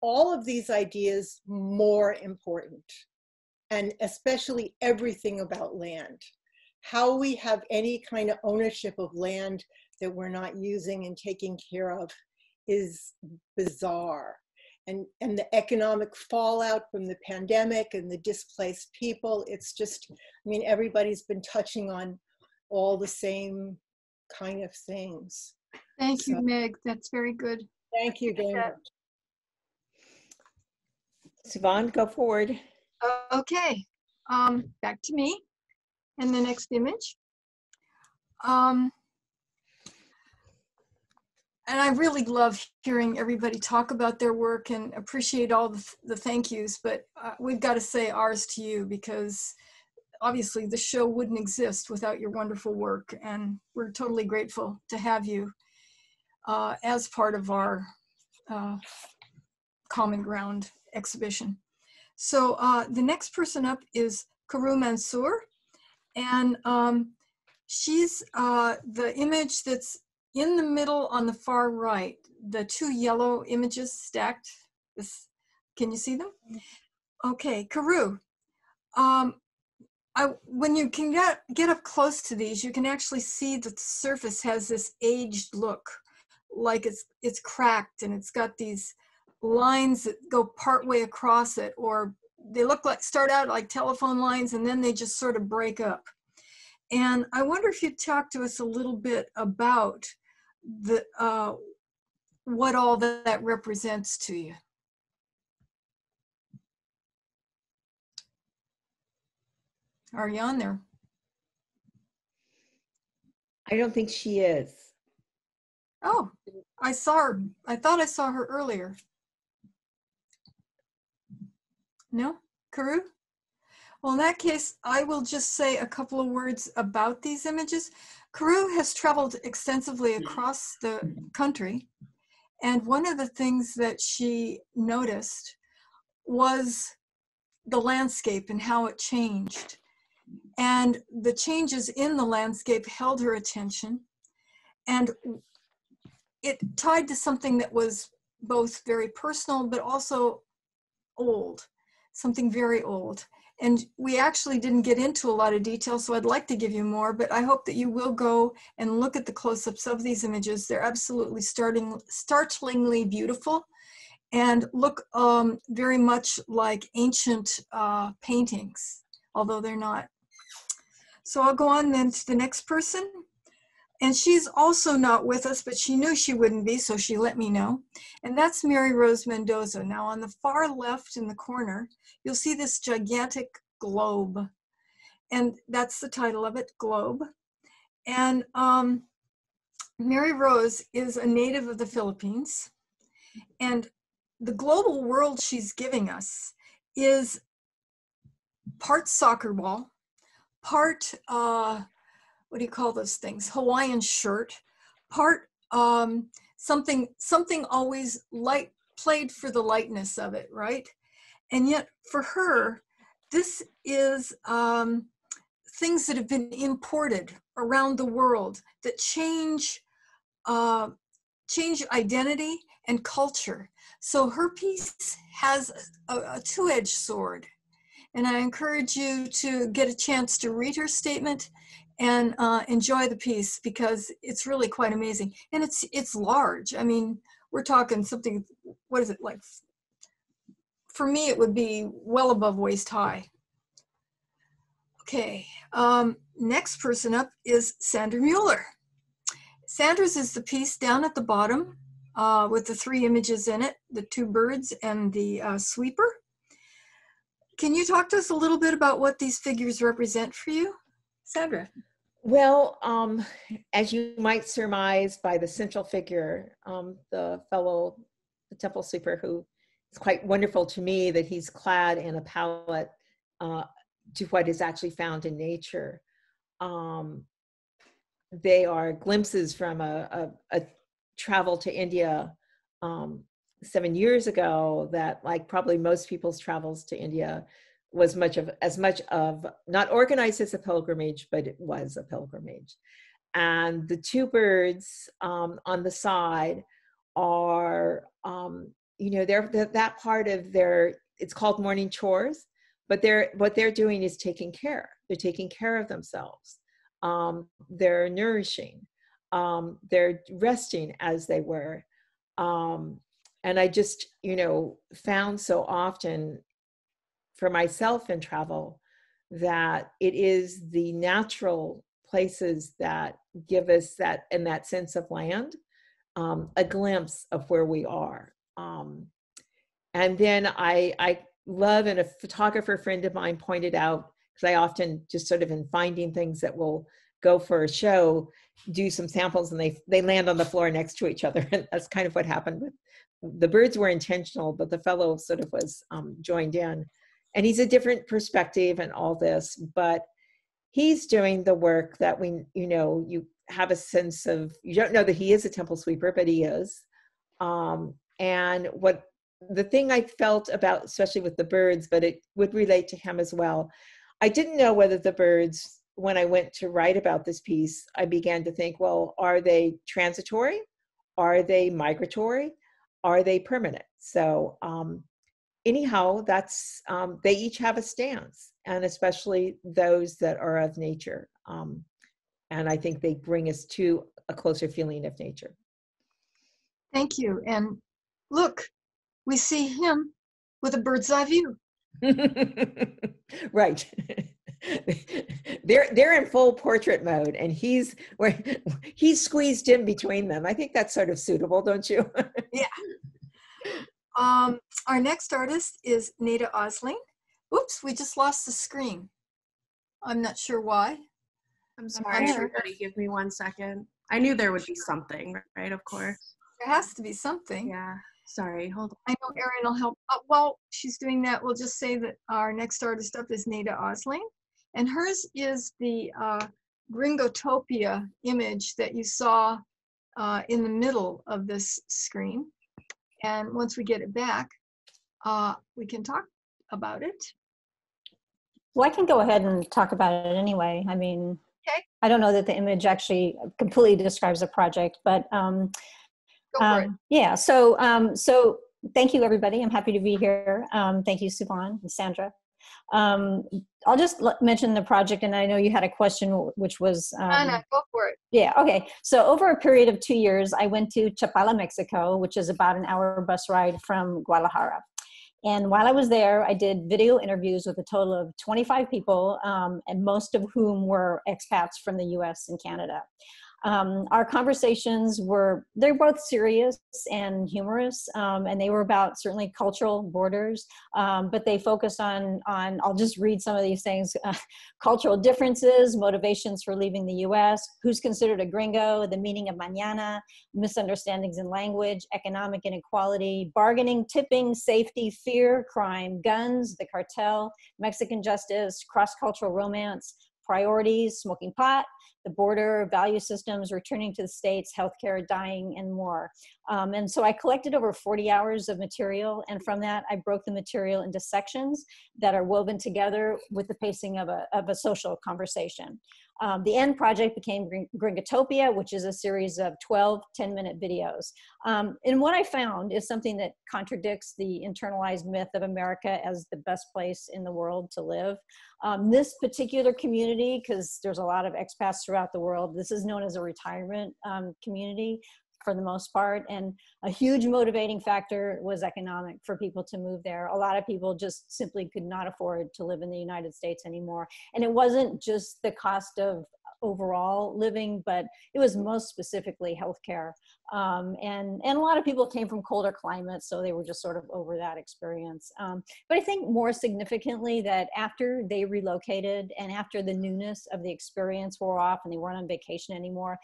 all of these ideas more important. And especially everything about land. How we have any kind of ownership of land that we're not using and taking care of is bizarre and, and the economic fallout from the pandemic and the displaced people. It's just, I mean, everybody's been touching on all the same kind of things. Thank so, you, Meg. That's very good. Thank you very much. Siobhan, go forward. Okay, um, back to me. And the next image. Um, and I really love hearing everybody talk about their work and appreciate all the, the thank yous. But uh, we've got to say ours to you because obviously the show wouldn't exist without your wonderful work. And we're totally grateful to have you uh, as part of our uh, Common Ground exhibition. So uh, the next person up is Kaoru Mansour. And um, she's uh, the image that's in the middle on the far right, the two yellow images stacked, this, can you see them? Okay, Kaoru. Um, I, when you can get, get up close to these, you can actually see that the surface has this aged look, like it's, it's cracked and it's got these lines that go partway across it or they look like start out like telephone lines and then they just sort of break up. And I wonder if you'd talk to us a little bit about the uh, what all that represents to you. Are you on there? I don't think she is. Oh, I saw her. I thought I saw her earlier. No? Kaoru? Well, in that case, I will just say a couple of words about these images. Kaoru has traveled extensively across the country, and one of the things that she noticed was the landscape and how it changed. And the changes in the landscape held her attention. And it tied to something that was both very personal but also old, something very old. And we actually didn't get into a lot of detail, so I'd like to give you more, but I hope that you will go and look at the close ups of these images. They're absolutely starting, startlingly beautiful and look um, very much like ancient uh, paintings, although they're not. So I'll go on then to the next person. And she's also not with us, but she knew she wouldn't be, so she let me know. And that's Maryrose Mendoza. Now, on the far left in the corner, you'll see this gigantic globe. And that's the title of it, Globe. And um, Maryrose is a native of the Philippines. And the global world she's giving us is part soccer ball, part uh, what do you call those things? Hawaiian shirt part um, something something always light played for the lightness of it right? And yet for her this is um, things that have been imported around the world that change uh, change identity and culture. So her piece has a, a two-edged sword and I encourage you to get a chance to read her statement and uh, enjoy the piece because it's really quite amazing. And it's it's large. I mean, we're talking something. What is it like? For me, it would be well above waist high. Okay. Um, next person up is Sandra Mueller. Sandra's is the piece down at the bottom uh, with the three images in it: the two birds and the uh, sweeper. Can you talk to us a little bit about what these figures represent for you, Sandra? Well, um, as you might surmise by the central figure, um, the fellow, the temple sweeper, who is quite wonderful to me that he's clad in a palette uh, to what is actually found in nature. Um, they are glimpses from a, a, a travel to India um, seven years ago that like probably most people's travels to India was much of as much of not organized as a pilgrimage, but it was a pilgrimage. And the two birds um, on the side are, um, you know, they're, that part of their. It's called morning chores, but they're what they're doing is taking care. They're taking care of themselves. Um, they're nourishing. Um, they're resting as they were. Um, and i just you know found so often for myself in travel that it is the natural places that give us that and that sense of land um, a glimpse of where we are um, and then i i love and a photographer friend of mine pointed out because i often just sort of in finding things that will go for a show do some samples and they they land on the floor next to each other and that's kind of what happened with the birds were intentional, but the fellow sort of was um, joined in. And he's a different perspective and all this, but he's doing the work that we, you know, you have a sense of, you don't know that he is a temple sweeper, but he is. Um, and what the thing I felt about, especially with the birds, but it would relate to him as well. I didn't know whether the birds, when I went to write about this piece, I began to think, well, are they transitory? Are they migratory? are they permanent? So um, anyhow, that's um, they each have a stance, and especially those that are of nature. Um, and I think they bring us to a closer feeling of nature. Thank you. And look, we see him with a bird's eye view. right. they're they're in full portrait mode and he's where he's squeezed in between them. I think that's sort of suitable, don't you? yeah. Um, our next artist is Naida Osline. Oops, we just lost the screen. I'm not sure why. I'm sorry, everybody. Give me one second. I knew there would be something, right? Of course. There has to be something. Yeah. Sorry, hold on. I know Erin will help. Uh, while she's doing that, we'll just say that our next artist up is Naida Osline. And hers is the uh, Gringotopia image that you saw uh, in the middle of this screen. And once we get it back, uh, we can talk about it. Well, I can go ahead and talk about it anyway. I mean, okay. I don't know that the image actually completely describes the project, but um, um, yeah. So, um, so thank you, everybody. I'm happy to be here. Um, thank you, Suvan and Sandra. Um, I'll just mention the project, and I know you had a question, which was. Um, Anna, go for it. Yeah, okay. So, over a period of two years, I went to Chapala, Mexico, which is about an hour bus ride from Guadalajara. And while I was there, I did video interviews with a total of 25 people, um, and most of whom were expats from the US and Canada. Um, our conversations were they're both serious and humorous um, and they were about certainly cultural borders um, but they focused on on i'll just read some of these things uh, cultural differences motivations for leaving the us who's considered a gringo the meaning of mañana misunderstandings in language economic inequality bargaining tipping safety fear crime guns the cartel mexican justice cross-cultural romance priorities smoking pot the border, value systems, returning to the States, healthcare, dying, and more. Um, and so I collected over 40 hours of material, and from that, I broke the material into sections that are woven together with the pacing of a, of a social conversation. Um, the end project became Gringotopia, which is a series of 12 10 minute videos. Um, and what I found is something that contradicts the internalized myth of America as the best place in the world to live. Um, this particular community, because there's a lot of expats throughout the world, this is known as a retirement um, community for the most part. And a huge motivating factor was economic for people to move there. A lot of people just simply could not afford to live in the United States anymore. And it wasn't just the cost of overall living, but it was most specifically healthcare. Um, and, and a lot of people came from colder climates, so they were just sort of over that experience. Um, but I think more significantly that after they relocated and after the newness of the experience wore off and they weren't on vacation anymore,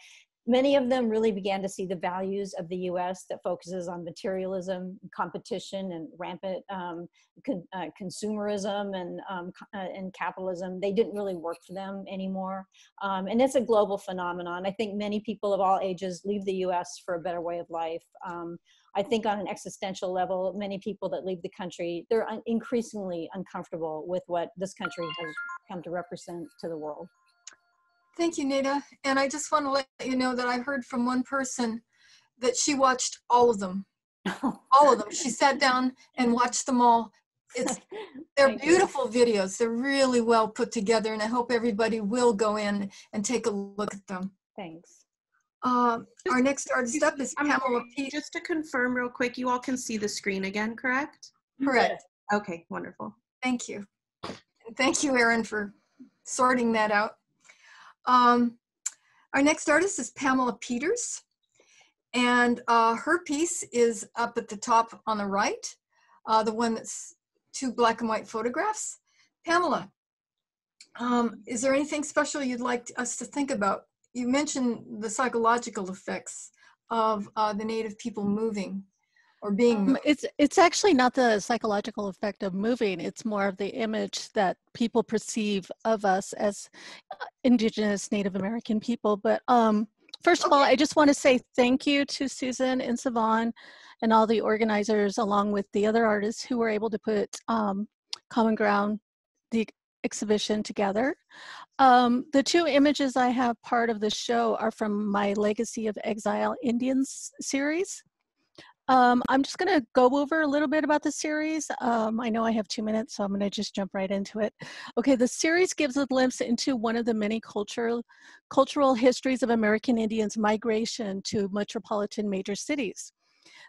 many of them really began to see the values of the US that focuses on materialism, competition, and rampant um, con- uh, consumerism and, um, uh, and capitalism. They didn't really work for them anymore. Um, and it's a global phenomenon. I think many people of all ages leave the US for a better way of life. Um, I think on an existential level, many people that leave the country, they're un- increasingly uncomfortable with what this country has come to represent to the world. Thank you, Naida. And I just want to let you know that I heard from one person that she watched all of them. all of them. She sat down and watched them all. It's they're beautiful videos. They're really well put together, and I hope everybody will go in and take a look at them. Thanks. Um, our next artist up is I'm Pamela sorry, Pete. Just to confirm real quick, you all can see the screen again, correct? Correct. Okay, wonderful. Thank you. And thank you, Erin, for sorting that out. Um, our next artist is Pamela Peters, and uh, her piece is up at the top on the right, uh, the one that's two black and white photographs. Pamela, um, is there anything special you'd like us to think about? You mentioned the psychological effects of uh, the Native people moving or being um, it's it's actually not the psychological effect of moving it's more of the image that people perceive of us as uh, indigenous native american people but um first of all i just want to say thank you to susan and Suvan and all the organizers along with the other artists who were able to put um, common ground the exhibition together. Um, the two images i have part of the show are from my legacy of exile indians series um, I'm just going to go over a little bit about the series. Um, I know I have two minutes, so I'm going to just jump right into it. Okay, the series gives a glimpse into one of the many cultural, cultural histories of American Indians' migration to metropolitan major cities.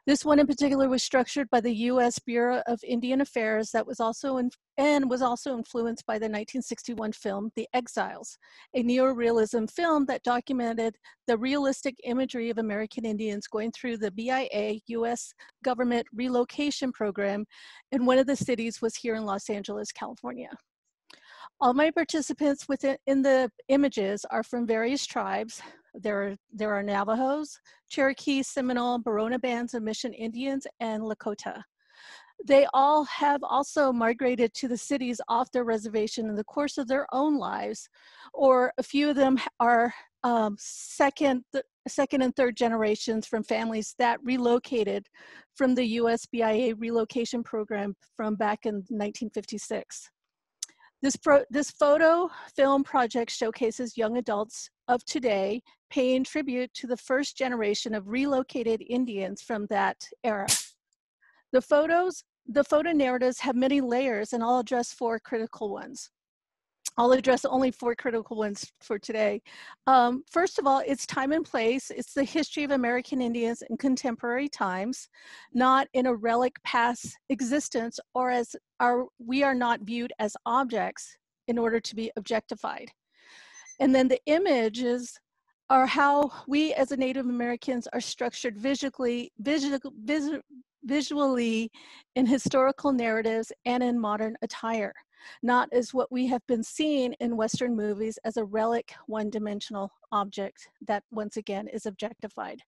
This one in particular was structured by the U.S. Bureau of Indian Affairs that was also in, and was also influenced by the 1961 film The Exiles, a neorealism film that documented the realistic imagery of American Indians going through the BIA U.S. government relocation program, and one of the cities was here in Los Angeles, California. All my participants within in the images are from various tribes. There are, there are Navajos, Cherokee, Seminole, Barona bands of Mission Indians, and Lakota. They all have also migrated to the cities off their reservation in the course of their own lives, or a few of them are um, second, second and third generations from families that relocated from the USBIA relocation program from back in 1956. This, this photo film project showcases young adults of today paying tribute to the first generation of relocated Indians from that era. The photos, the photo narratives have many layers and I'll address four critical ones. I'll address only four critical ones for today. Um, first of all, it's time and place. It's the history of American Indians in contemporary times, not in a relic past existence or as our, we are not viewed as objects in order to be objectified. And then the images are how we as a Native Americans are structured visually, visual, visual, visually in historical narratives and in modern attire not as what we have been seeing in Western movies as a relic, one-dimensional object that once again is objectified.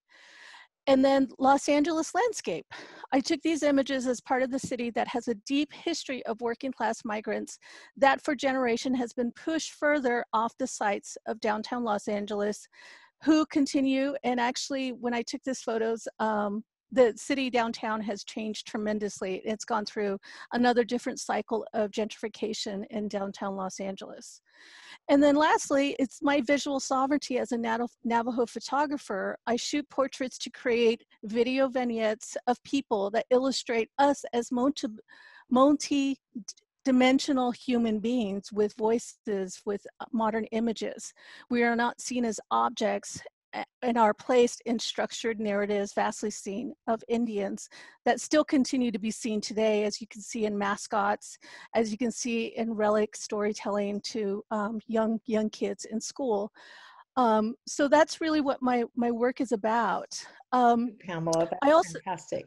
And then Los Angeles landscape. I took these images as part of the city that has a deep history of working class migrants that for generation has been pushed further off the sites of downtown Los Angeles who continue and actually when I took these photos um, the city downtown has changed tremendously. It's gone through another different cycle of gentrification in downtown Los Angeles. And then lastly, it's my visual sovereignty as a Navajo photographer. I shoot portraits to create video vignettes of people that illustrate us as multi, dimensional human beings with voices, with modern images. We are not seen as objects and are placed in structured narratives vastly seen of Indians that still continue to be seen today, as you can see in mascots, as you can see in relic storytelling to um, young young kids in school. Um, so that's really what my my work is about. Um, Pamela, I also fantastic.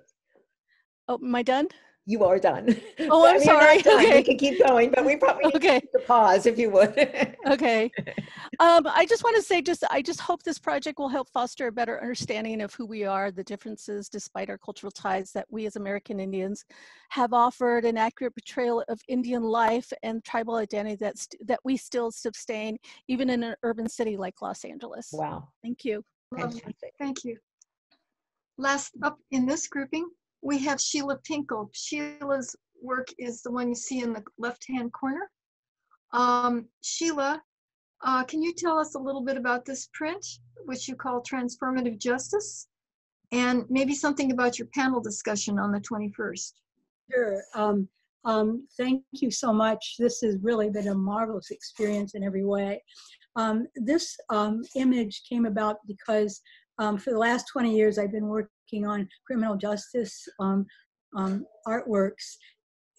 Oh, am I done? You are done. Oh, I'm sorry. Okay. We can keep going, but we probably need okay. to pause if you would. okay. Um, I just want to say, just I just hope this project will help foster a better understanding of who we are, the differences, despite our cultural ties, that we as American Indians have offered an accurate portrayal of Indian life and tribal identity that's that we still sustain, even in an urban city like Los Angeles. Wow. Thank you. Fantastic. Thank you. Last up in this grouping, we have Sheila Pinkel. Sheila's work is the one you see in the left-hand corner. Um, Sheila, uh, can you tell us a little bit about this print, which you call Transformative Justice, and maybe something about your panel discussion on the 21st? Sure. Um, um, thank you so much. This has really been a marvelous experience in every way. Um, this um, image came about because um, for the last 20 years I've been working working on criminal justice um, um, artworks.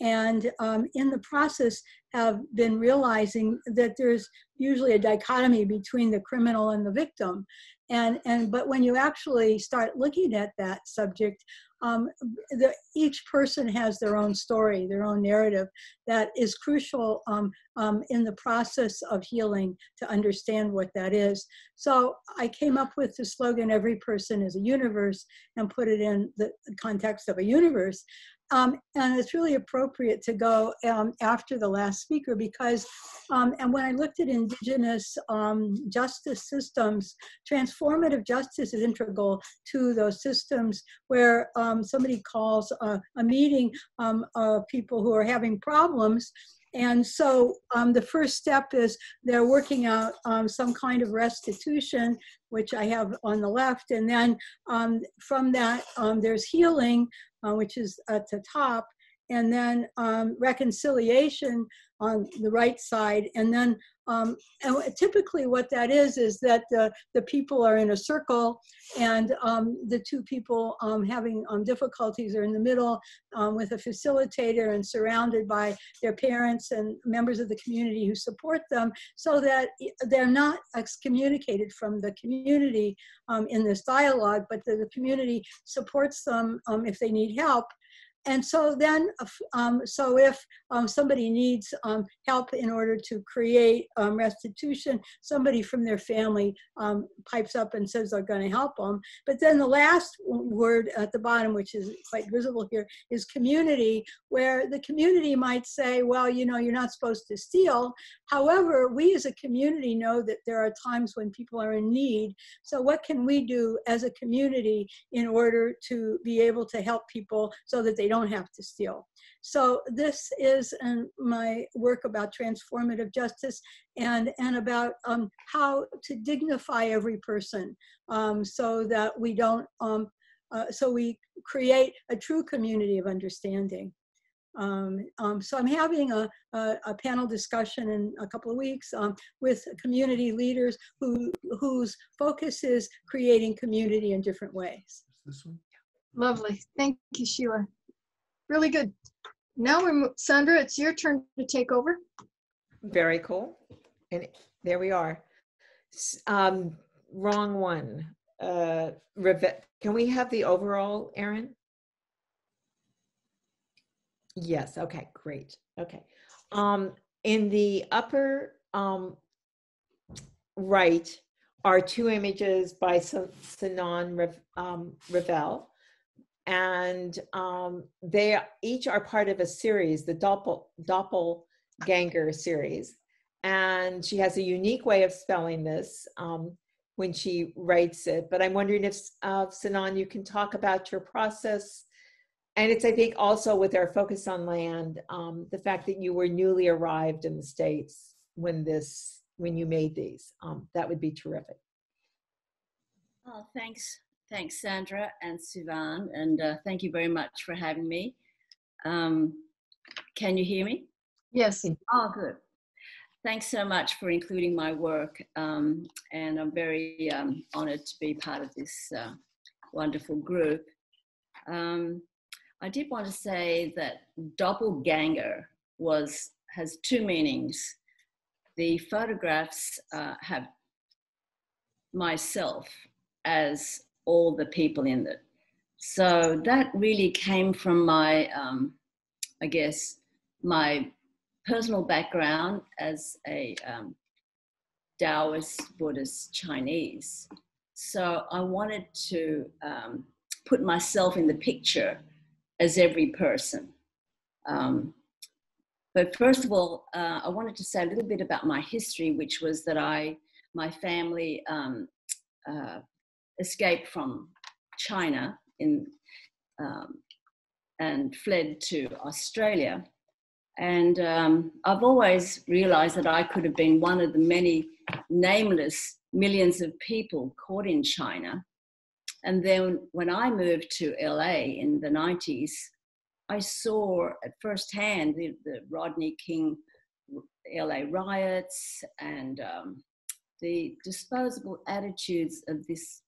And um, in the process, have been realizing that there's usually a dichotomy between the criminal and the victim. And, and but when you actually start looking at that subject, um, the, each person has their own story, their own narrative that is crucial um, um, in the process of healing to understand what that is. So I came up with the slogan, every person is a universe, and put it in the context of a universe. Um, and it's really appropriate to go um, after the last speaker because, um, and when I looked at indigenous um, justice systems, transformative justice is integral to those systems where um, somebody calls a, a meeting um, of people who are having problems and so um, the first step is they're working out um, some kind of restitution, which I have on the left. And then um, from that, there's healing, uh, which is at the top. And then um, reconciliation on the right side. And then Um, and typically what that is, is that the, the people are in a circle and um, the two people um, having um, difficulties are in the middle um, with a facilitator and surrounded by their parents and members of the community who support them so that they're not excommunicated from the community um, in this dialogue, but the, the community supports them if they need help and so then, um, so if um, somebody needs um, help in order to create um, restitution, somebody from their family um, pipes up and says they're going to help them. But then the last word at the bottom, which is quite visible here, is community, where the community might say, well, you know, you're not supposed to steal. However, we as a community know that there are times when people are in need. So what can we do as a community in order to be able to help people so that they don't have to steal. So this is um, my work about transformative justice and, and about um, how to dignify every person um, so that we don't, um, uh, so we create a true community of understanding. Um, um, so I'm having a, a, a, panel discussion in a couple of weeks um, with community leaders who, whose focus is creating community in different ways. This one? Lovely. Thank you, Sheila really good. Now we're, Sandra, it's your turn to take over. Very cool. And there we are. Um, wrong one. Uh, can we have the overall, Erin? Yes, okay, great. Okay. Um, in the upper um, right are two images by Sinan um, Revell and um, they each are part of a series, the Doppel, Doppelganger series. And she has a unique way of spelling this um, when she writes it. But I'm wondering if, uh, Sinan, you can talk about your process. And it's, I think, also with our focus on land, um, the fact that you were newly arrived in the States when this, when you made these. Um, that would be terrific. Oh, thanks. Thanks, Sandra and Suvan, and uh, thank you very much for having me. Um, can you hear me? Yes. Oh, good. Thanks so much for including my work, um, and I'm very um, honored to be part of this uh, wonderful group. Um, I did want to say that doppelganger was has two meanings. The photographs uh, have myself as all the people in it. So that really came from my, um, I guess, my personal background as a um, Taoist Buddhist Chinese. So I wanted to um, put myself in the picture as every person. Um, but first of all, uh, I wanted to say a little bit about my history, which was that I, my family um, uh, escaped from China in, um, and fled to Australia. And um, I've always realized that I could have been one of the many nameless millions of people caught in China. And then when I moved to LA in the 90s, I saw at first hand the, the Rodney King LA riots and um, the disposable attitudes of this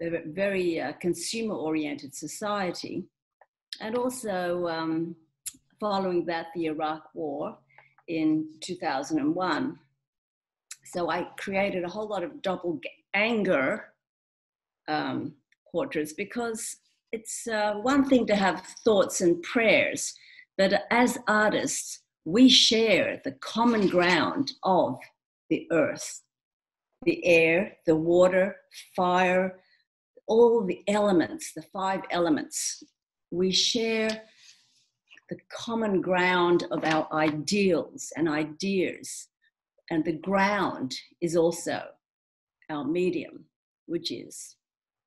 very uh, consumer oriented society. And also, um, following that, the Iraq War in 2001. So I created a whole lot of double anger um, portraits because it's uh, one thing to have thoughts and prayers, but as artists, we share the common ground of the earth, the air, the water, fire, all the elements, the five elements. We share the common ground of our ideals and ideas. And the ground is also our medium, which is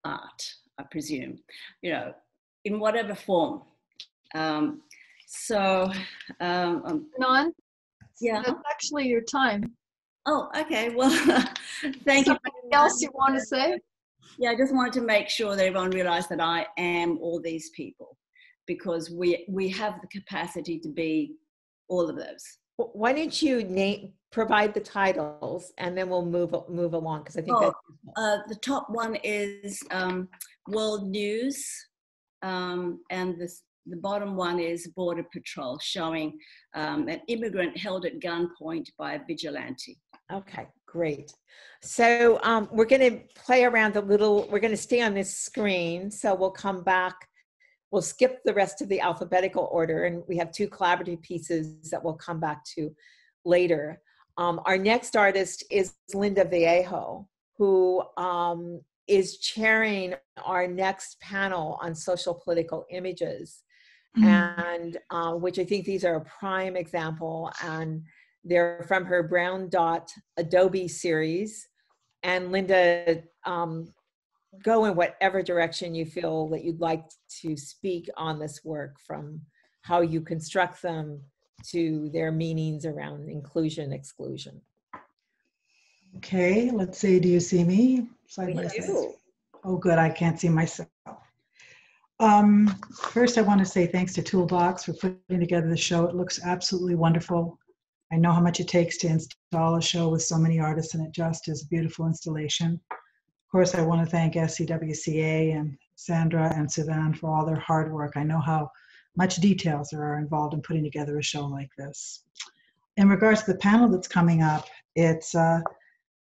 art, I presume, you know, in whatever form. Um, so, um, Non? Yeah. That's actually your time. Oh, okay. Well, thank Something you. Something else you want to say? Yeah, I just wanted to make sure that everyone realized that I am all these people because we we have the capacity to be all of those. Why don't you name provide the titles and then we'll move move along because I think oh, uh, the top one is um, World News, um, and the the bottom one is Border Patrol, showing um, an immigrant held at gunpoint by a vigilante. Okay, great. So um, we're going to play around a little. We're going to stay on this screen. So we'll come back. We'll skip the rest of the alphabetical order, and we have two collaborative pieces that we'll come back to later. Um, our next artist is Linda Vallejo, who um, is chairing our next panel on social political images, mm-hmm. and uh, which I think these are a prime example. And they're from her Brown Dot Adobe series. And Linda, um, go in whatever direction you feel that you'd like to speak on this work from how you construct them to their meanings around inclusion, exclusion. Okay, let's see, do you see me? Side by side. Oh, good, I can't see myself. Um, first, I want to say thanks to Toolbox for putting together the show. It looks absolutely wonderful. I know how much it takes to install a show with so many artists, and it just is a beautiful installation. Of course, I want to thank SCWCA and Sandra and Suvan for all their hard work. I know how much details there are involved in putting together a show like this. In regards to the panel that's coming up, it's uh,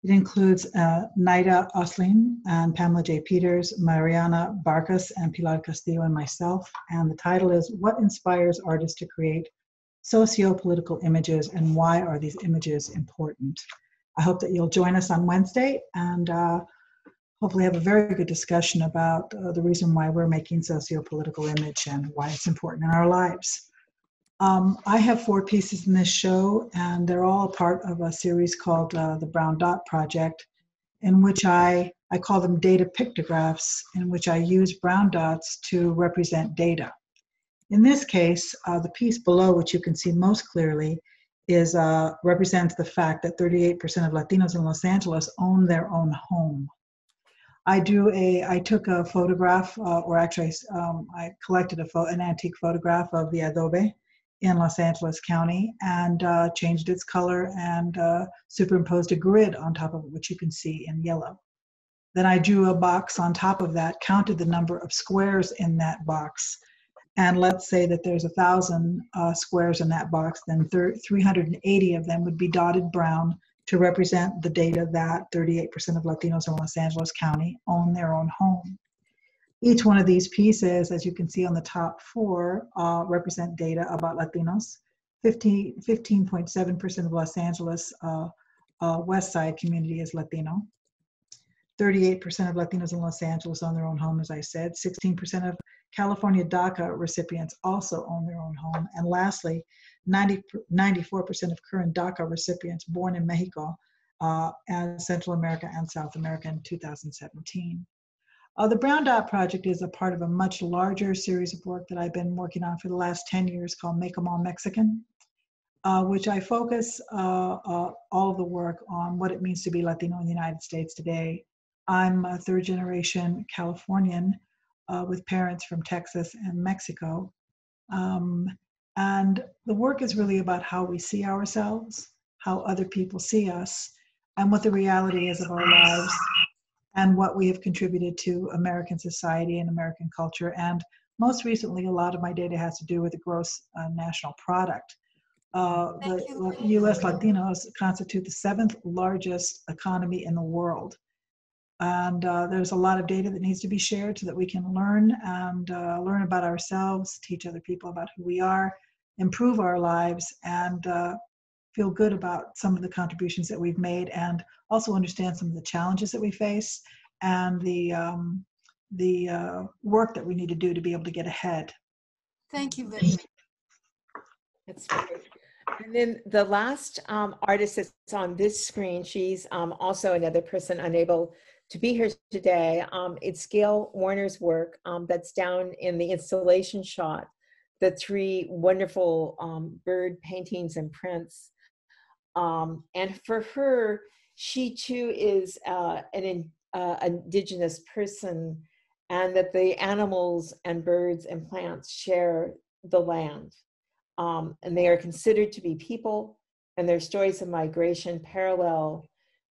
it includes uh, Naida Osline and Pamela J. Peters, Mariona Barkus, and Pilar Castillo, and myself. And the title is What Inspires Artists to Create socio-political images and why are these images important. I hope that you'll join us on Wednesday and uh, hopefully have a very good discussion about uh, the reason why we're making socio-political image and why it's important in our lives. Um, I have four pieces in this show and they're all part of a series called uh, the Brown Dot Project in which I, I call them data pictographs in which I use brown dots to represent data. In this case, uh, the piece below, which you can see most clearly, is uh, represents the fact that 38% of Latinos in Los Angeles own their own home. I do a, I took a photograph, uh, or actually, um, I collected a an antique photograph of the adobe in Los Angeles County and uh, changed its color and uh, superimposed a grid on top of it, which you can see in yellow. Then I drew a box on top of that, counted the number of squares in that box, and let's say that there's a thousand uh, squares in that box, then 380 of them would be dotted brown to represent the data that 38% of Latinos in Los Angeles County own their own home. Each one of these pieces, as you can see on the top four, uh, represent data about Latinos. 15.7% of Los Angeles uh, uh, West Side community is Latino. 38% of Latinos in Los Angeles own their own home, as I said. 16% of California DACA recipients also own their own home. And lastly, 90, 94% of current DACA recipients born in Mexico uh, and Central America and South America in 2017. Uh, the Brown Dot Project is a part of a much larger series of work that I've been working on for the last 10 years called Make 'em All Mexican, uh, which I focus uh, uh, all of the work on what it means to be Latino in the United States today. I'm a third generation Californian uh, with parents from Texas and Mexico. Um, and the work is really about how we see ourselves, how other people see us, and what the reality is of our lives, and what we have contributed to American society and American culture. And most recently, a lot of my data has to do with the gross uh, national product. Uh, the US Latinos constitute the seventh largest economy in the world. And uh, there's a lot of data that needs to be shared so that we can learn and uh, learn about ourselves, teach other people about who we are, improve our lives, and uh, feel good about some of the contributions that we've made, and also understand some of the challenges that we face and the um, the uh, work that we need to do to be able to get ahead. Thank you, Vicky. That's great. And then the last um, artist that's on this screen, she's um, also another person unable to be here today. Um, it's Gail Werner's work um, that's down in the installation shot, the three wonderful um, bird paintings and prints. Um, and for her, she too is uh, an in, uh, indigenous person and that the animals and birds and plants share the land. um, and they are considered to be people, and their stories of migration parallel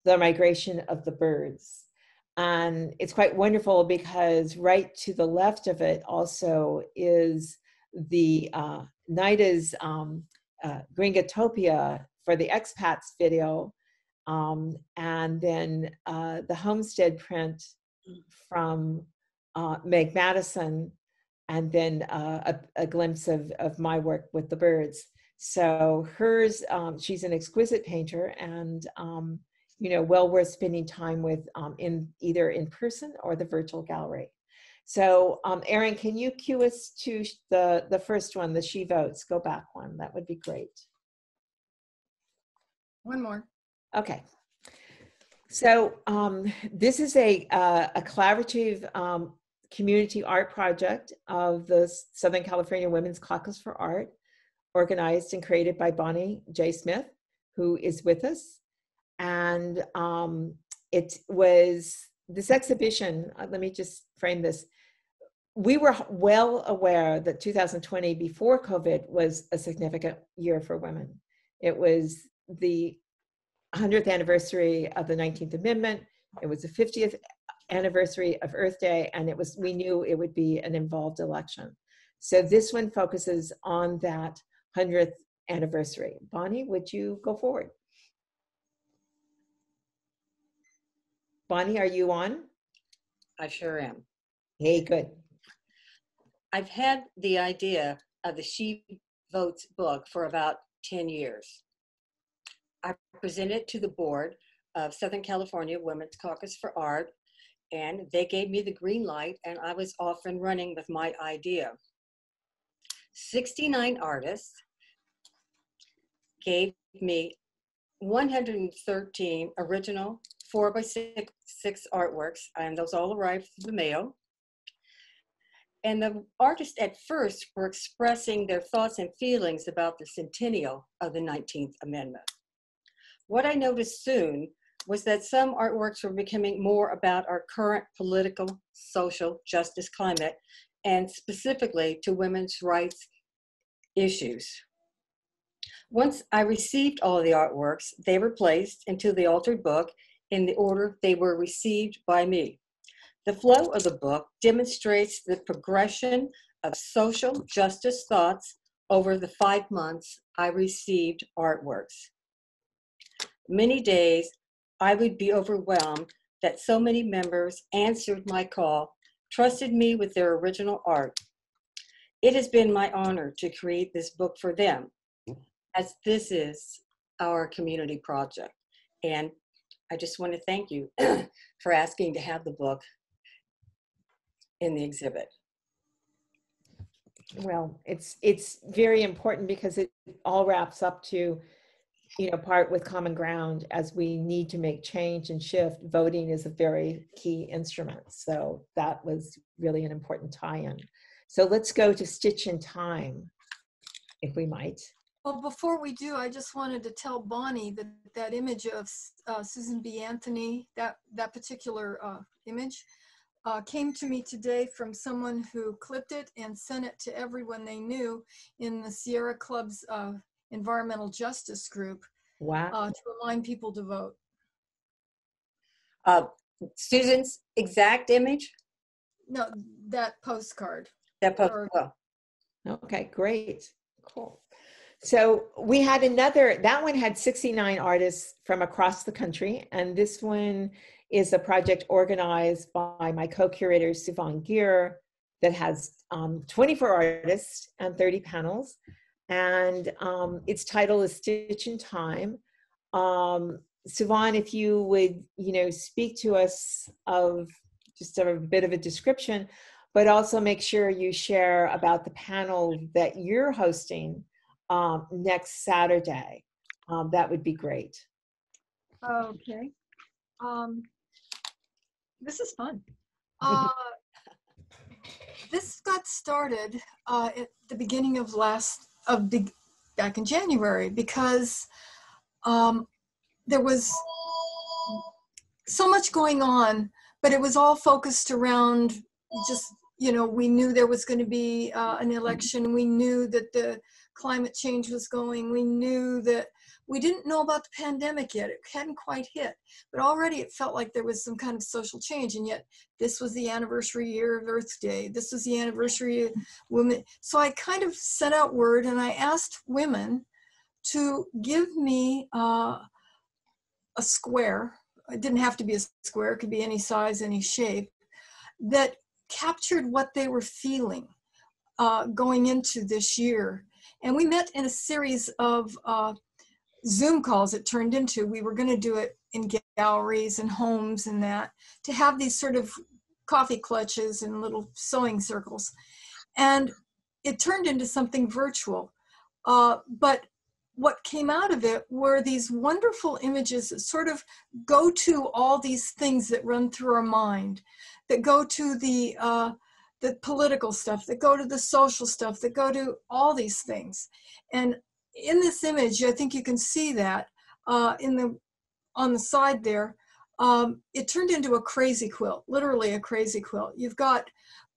the migration of the birds. And it's quite wonderful because right to the left of it also is the uh, Naida's um, uh, Gringatopia for the expats video, um, and then uh, the homestead print from uh, Meg Madison, and then uh, a, a, glimpse of, of my work with the birds. So hers, um, she's an exquisite painter and, um, you know, well worth spending time with um, in either in person or the virtual gallery. So um, Erin, can you cue us to the, the first one, the She Votes, go back one, that would be great. One more. Okay. So um, this is a, uh, a collaborative um, community art project of the Southern California Women's Caucus for Art, organized and created by Bonnie J. Smith, who is with us. And um, it was this exhibition, uh, let me just frame this. We were well aware that 2020, before COVID, was a significant year for women. It was the 100th anniversary of the 19th Amendment. It was the 50th anniversary of Earth Day, and it was we knew it would be an involved election. So this one focuses on that 100th anniversary. Bonnie, would you go forward? Bonnie, are you on? I sure am. Hey, good. I've had the idea of the She Votes book for about 10 years. I presented it to the board of Southern California Women's Caucus for Art and they gave me the green light and I was off and running with my idea. 69 artists gave me 113 original four by six, six artworks and those all arrived through the mail. And the artists at first were expressing their thoughts and feelings about the centennial of the 19th Amendment. What I noticed soon was that some artworks were becoming more about our current political, social justice climate, and specifically to women's rights issues. Once I received all the artworks, they were placed into the altered book in the order they were received by me. The flow of the book demonstrates the progression of social justice thoughts over the five months I received artworks. Many days I would be overwhelmed that so many members answered my call, trusted me with their original art. It has been my honor to create this book for them, as this is our community project. And I just want to thank you for asking to have the book in the exhibit. Well, it's it's very important because it all wraps up to you know, part with common ground as we need to make change and shift, voting is a very key instrument. So that was really an important tie-in. So let's go to Stitch in Time, if we might. Well, before we do, I just wanted to tell Bonnie that that image of uh, Susan B. Anthony, that, that particular uh, image, uh, came to me today from someone who clipped it and sent it to everyone they knew in the Sierra Club's uh, environmental justice group wow. uh, to remind people to vote. Uh, Susan's exact image? No, that postcard. That postcard. Oh. Okay, great. Cool. So we had another, that one had 69 artists from across the country. And this one is a project organized by my co-curator, Suvan Geer, that has um, 24 artists and 30 panels and um, its title is Stitch in Time. Um, Suvan, if you would, you know, speak to us of just a bit of a description, but also make sure you share about the panel that you're hosting um, next Saturday. Um, that would be great. Okay. Um, this is fun. Uh, this got started uh, at the beginning of last of the back in January because um, there was so much going on, but it was all focused around just you know we knew there was going to be uh, an election. We knew that the climate change was going. We knew that we didn't know about the pandemic yet. It hadn't quite hit, but already it felt like there was some kind of social change. And yet, this was the anniversary year of Earth Day. This was the anniversary of women. So I kind of sent out word and I asked women to give me uh, a square. It didn't have to be a square, it could be any size, any shape, that captured what they were feeling uh, going into this year. And we met in a series of uh, Zoom calls it turned into. We were going to do it in galleries and homes and that to have these sort of coffee clutches and little sewing circles. And it turned into something virtual. Uh, but what came out of it were these wonderful images that sort of go to all these things that run through our mind, that go to the uh, the political stuff, that go to the social stuff, that go to all these things. And in this image, I think you can see that uh, in the on the side there. Um, it turned into a crazy quilt, literally a crazy quilt. You've got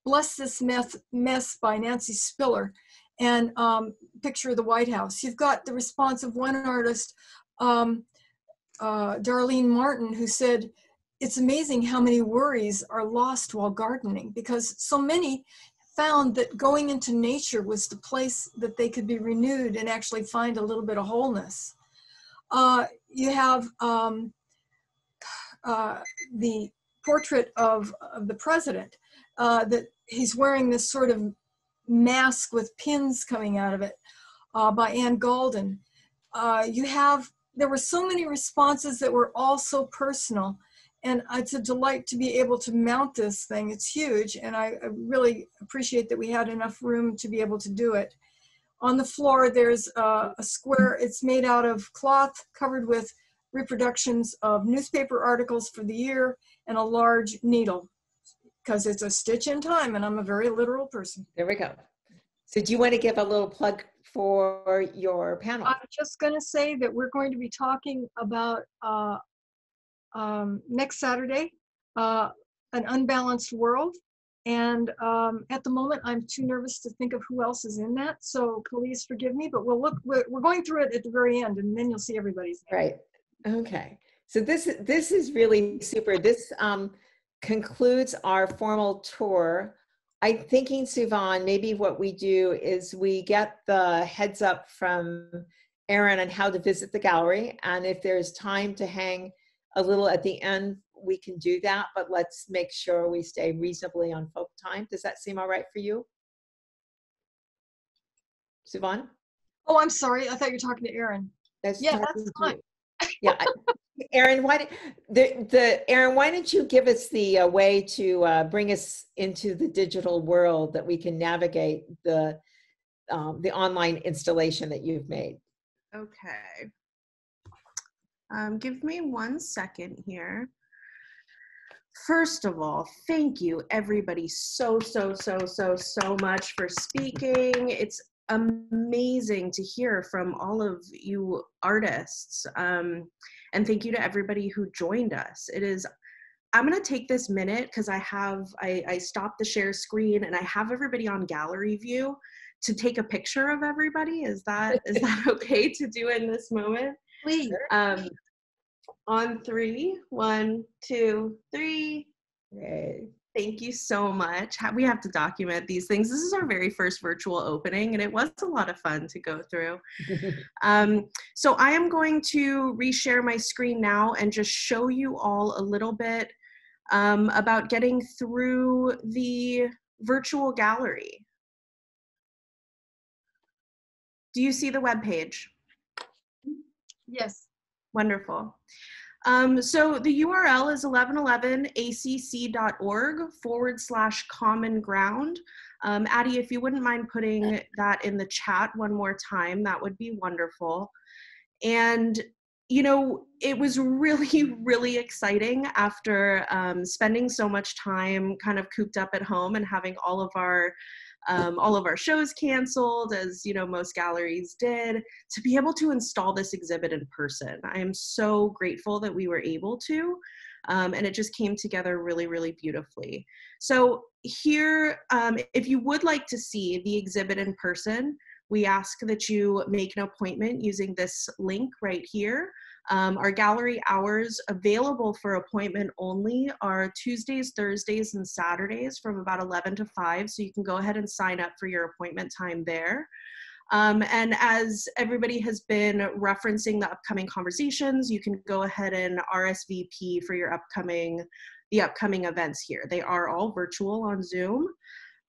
"Bless This Mess" mess by Nancy Spiller, and um, picture of the White House. You've got the response of one artist, um, uh, Darlene Martin, who said, it's amazing how many worries are lost while gardening because so many found that going into nature was the place that they could be renewed and actually find a little bit of wholeness. Uh, you have um, uh, the portrait of, of the president uh, that he's wearing this sort of mask with pins coming out of it uh, by Anne Golden. Uh, you have, there were so many responses that were all so personal and it's a delight to be able to mount this thing. It's huge, and I, I, really appreciate that we had enough room to be able to do it. On the floor, there's a, a square. It's made out of cloth covered with reproductions of newspaper articles for the year and a large needle because it's a stitch in time, and I'm a very literal person. There we go. So, do you want to give a little plug for your panel? I'm just going to say that we're going to be talking about uh, um, next Saturday, uh, An Unbalanced World. And um, at the moment, I'm too nervous to think of who else is in that. So please forgive me, but we'll look, we're, we're going through it at the very end and then you'll see everybody's name. Right. Okay. So this, is this is really super. This um, concludes our formal tour. I'm thinking, Suvan, maybe what we do is we get the heads up from Erin on how to visit the gallery. And if there's time to hang a little at the end, we can do that, but let's make sure we stay reasonably on folk time. Does that seem all right for you? Suvan? Oh, I'm sorry. I thought you were talking to Erin. That's yeah, that's fine. yeah, Erin, why did the the Erin? Why don't you give us the uh, way to uh, bring us into the digital world that we can navigate the um, the online installation that you've made? Okay. Um, give me one second here. First of all, thank you everybody so, so, so, so, so much for speaking. It's amazing to hear from all of you artists. Um, and thank you to everybody who joined us. It is, I'm gonna take this minute because I have, I, I stopped the share screen and I have everybody on gallery view to take a picture of everybody. Is that, is that okay to do in this moment? Please. Um, on three, one, two, three. One, two, three. Yay. Thank you so much. We have to document these things. This is our very first virtual opening, and it was a lot of fun to go through. um, so I am going to reshare my screen now and just show you all a little bit um, about getting through the virtual gallery. Do you see the web page? Yes. Wonderful. Um, so the URL is 1111acc.org forward slash common ground. Um, Addy, if you wouldn't mind putting that in the chat one more time, that would be wonderful. And, you know, it was really, really exciting after um, spending so much time kind of cooped up at home and having all of our um, all of our shows canceled, as you know, most galleries did, to be able to install this exhibit in person. I am so grateful that we were able to. Um, and it just came together really, really beautifully. So here, um, if you would like to see the exhibit in person, we ask that you make an appointment using this link right here. Um, our gallery hours available for appointment only are Tuesdays, Thursdays, and Saturdays from about 11 to 5. So you can go ahead and sign up for your appointment time there. Um, and as everybody has been referencing the upcoming conversations, you can go ahead and RSVP for your upcoming the upcoming events here. They are all virtual on Zoom.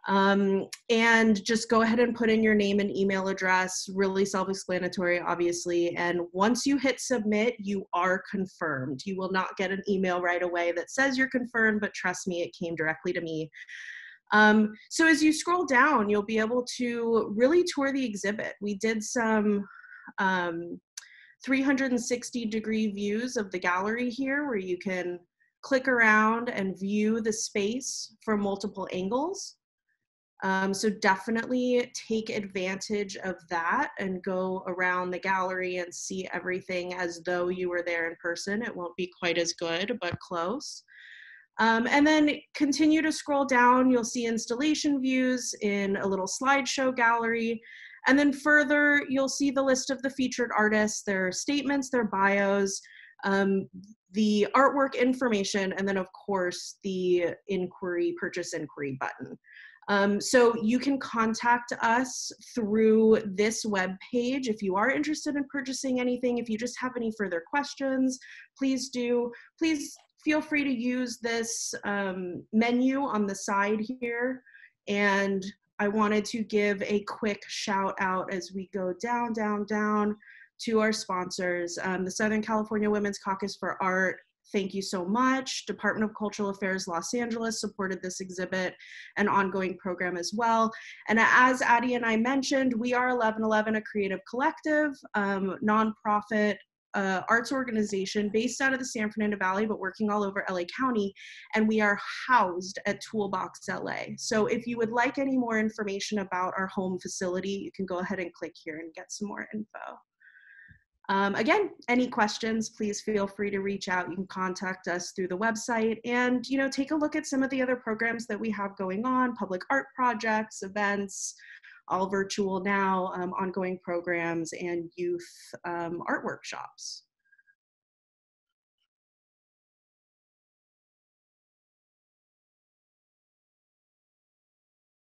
Um, and just go ahead and put in your name and email address, really self explanatory, obviously. And once you hit submit, you are confirmed. You will not get an email right away that says you're confirmed, but trust me, it came directly to me. Um, so as you scroll down, you'll be able to really tour the exhibit. We did some um, 360 degree views of the gallery here where you can click around and view the space from multiple angles. Um, so definitely take advantage of that and go around the gallery and see everything as though you were there in person. It won't be quite as good, but close. Um, and then continue to scroll down, you'll see installation views in a little slideshow gallery. And then further, you'll see the list of the featured artists, their statements, their bios, um, the artwork information, and then of course the inquiry, purchase inquiry button. Um, so you can contact us through this web page if you are interested in purchasing anything. If you just have any further questions, please do. Please feel free to use this um, menu on the side here. And I wanted to give a quick shout out as we go down, down, down to our sponsors. Um, the Southern California Women's Caucus for Art Thank you so much. Department of Cultural Affairs Los Angeles supported this exhibit and ongoing program as well. And as Addy and I mentioned, we are 1111, a creative collective, um, nonprofit uh, arts organization based out of the San Fernando Valley, but working all over LA County. And we are housed at Toolbox LA. So if you would like any more information about our home facility, you can go ahead and click here and get some more info. Um, again, any questions, please feel free to reach out. You can contact us through the website and, you know, take a look at some of the other programs that we have going on, public art projects, events, all virtual now, um, ongoing programs, and youth um, art workshops.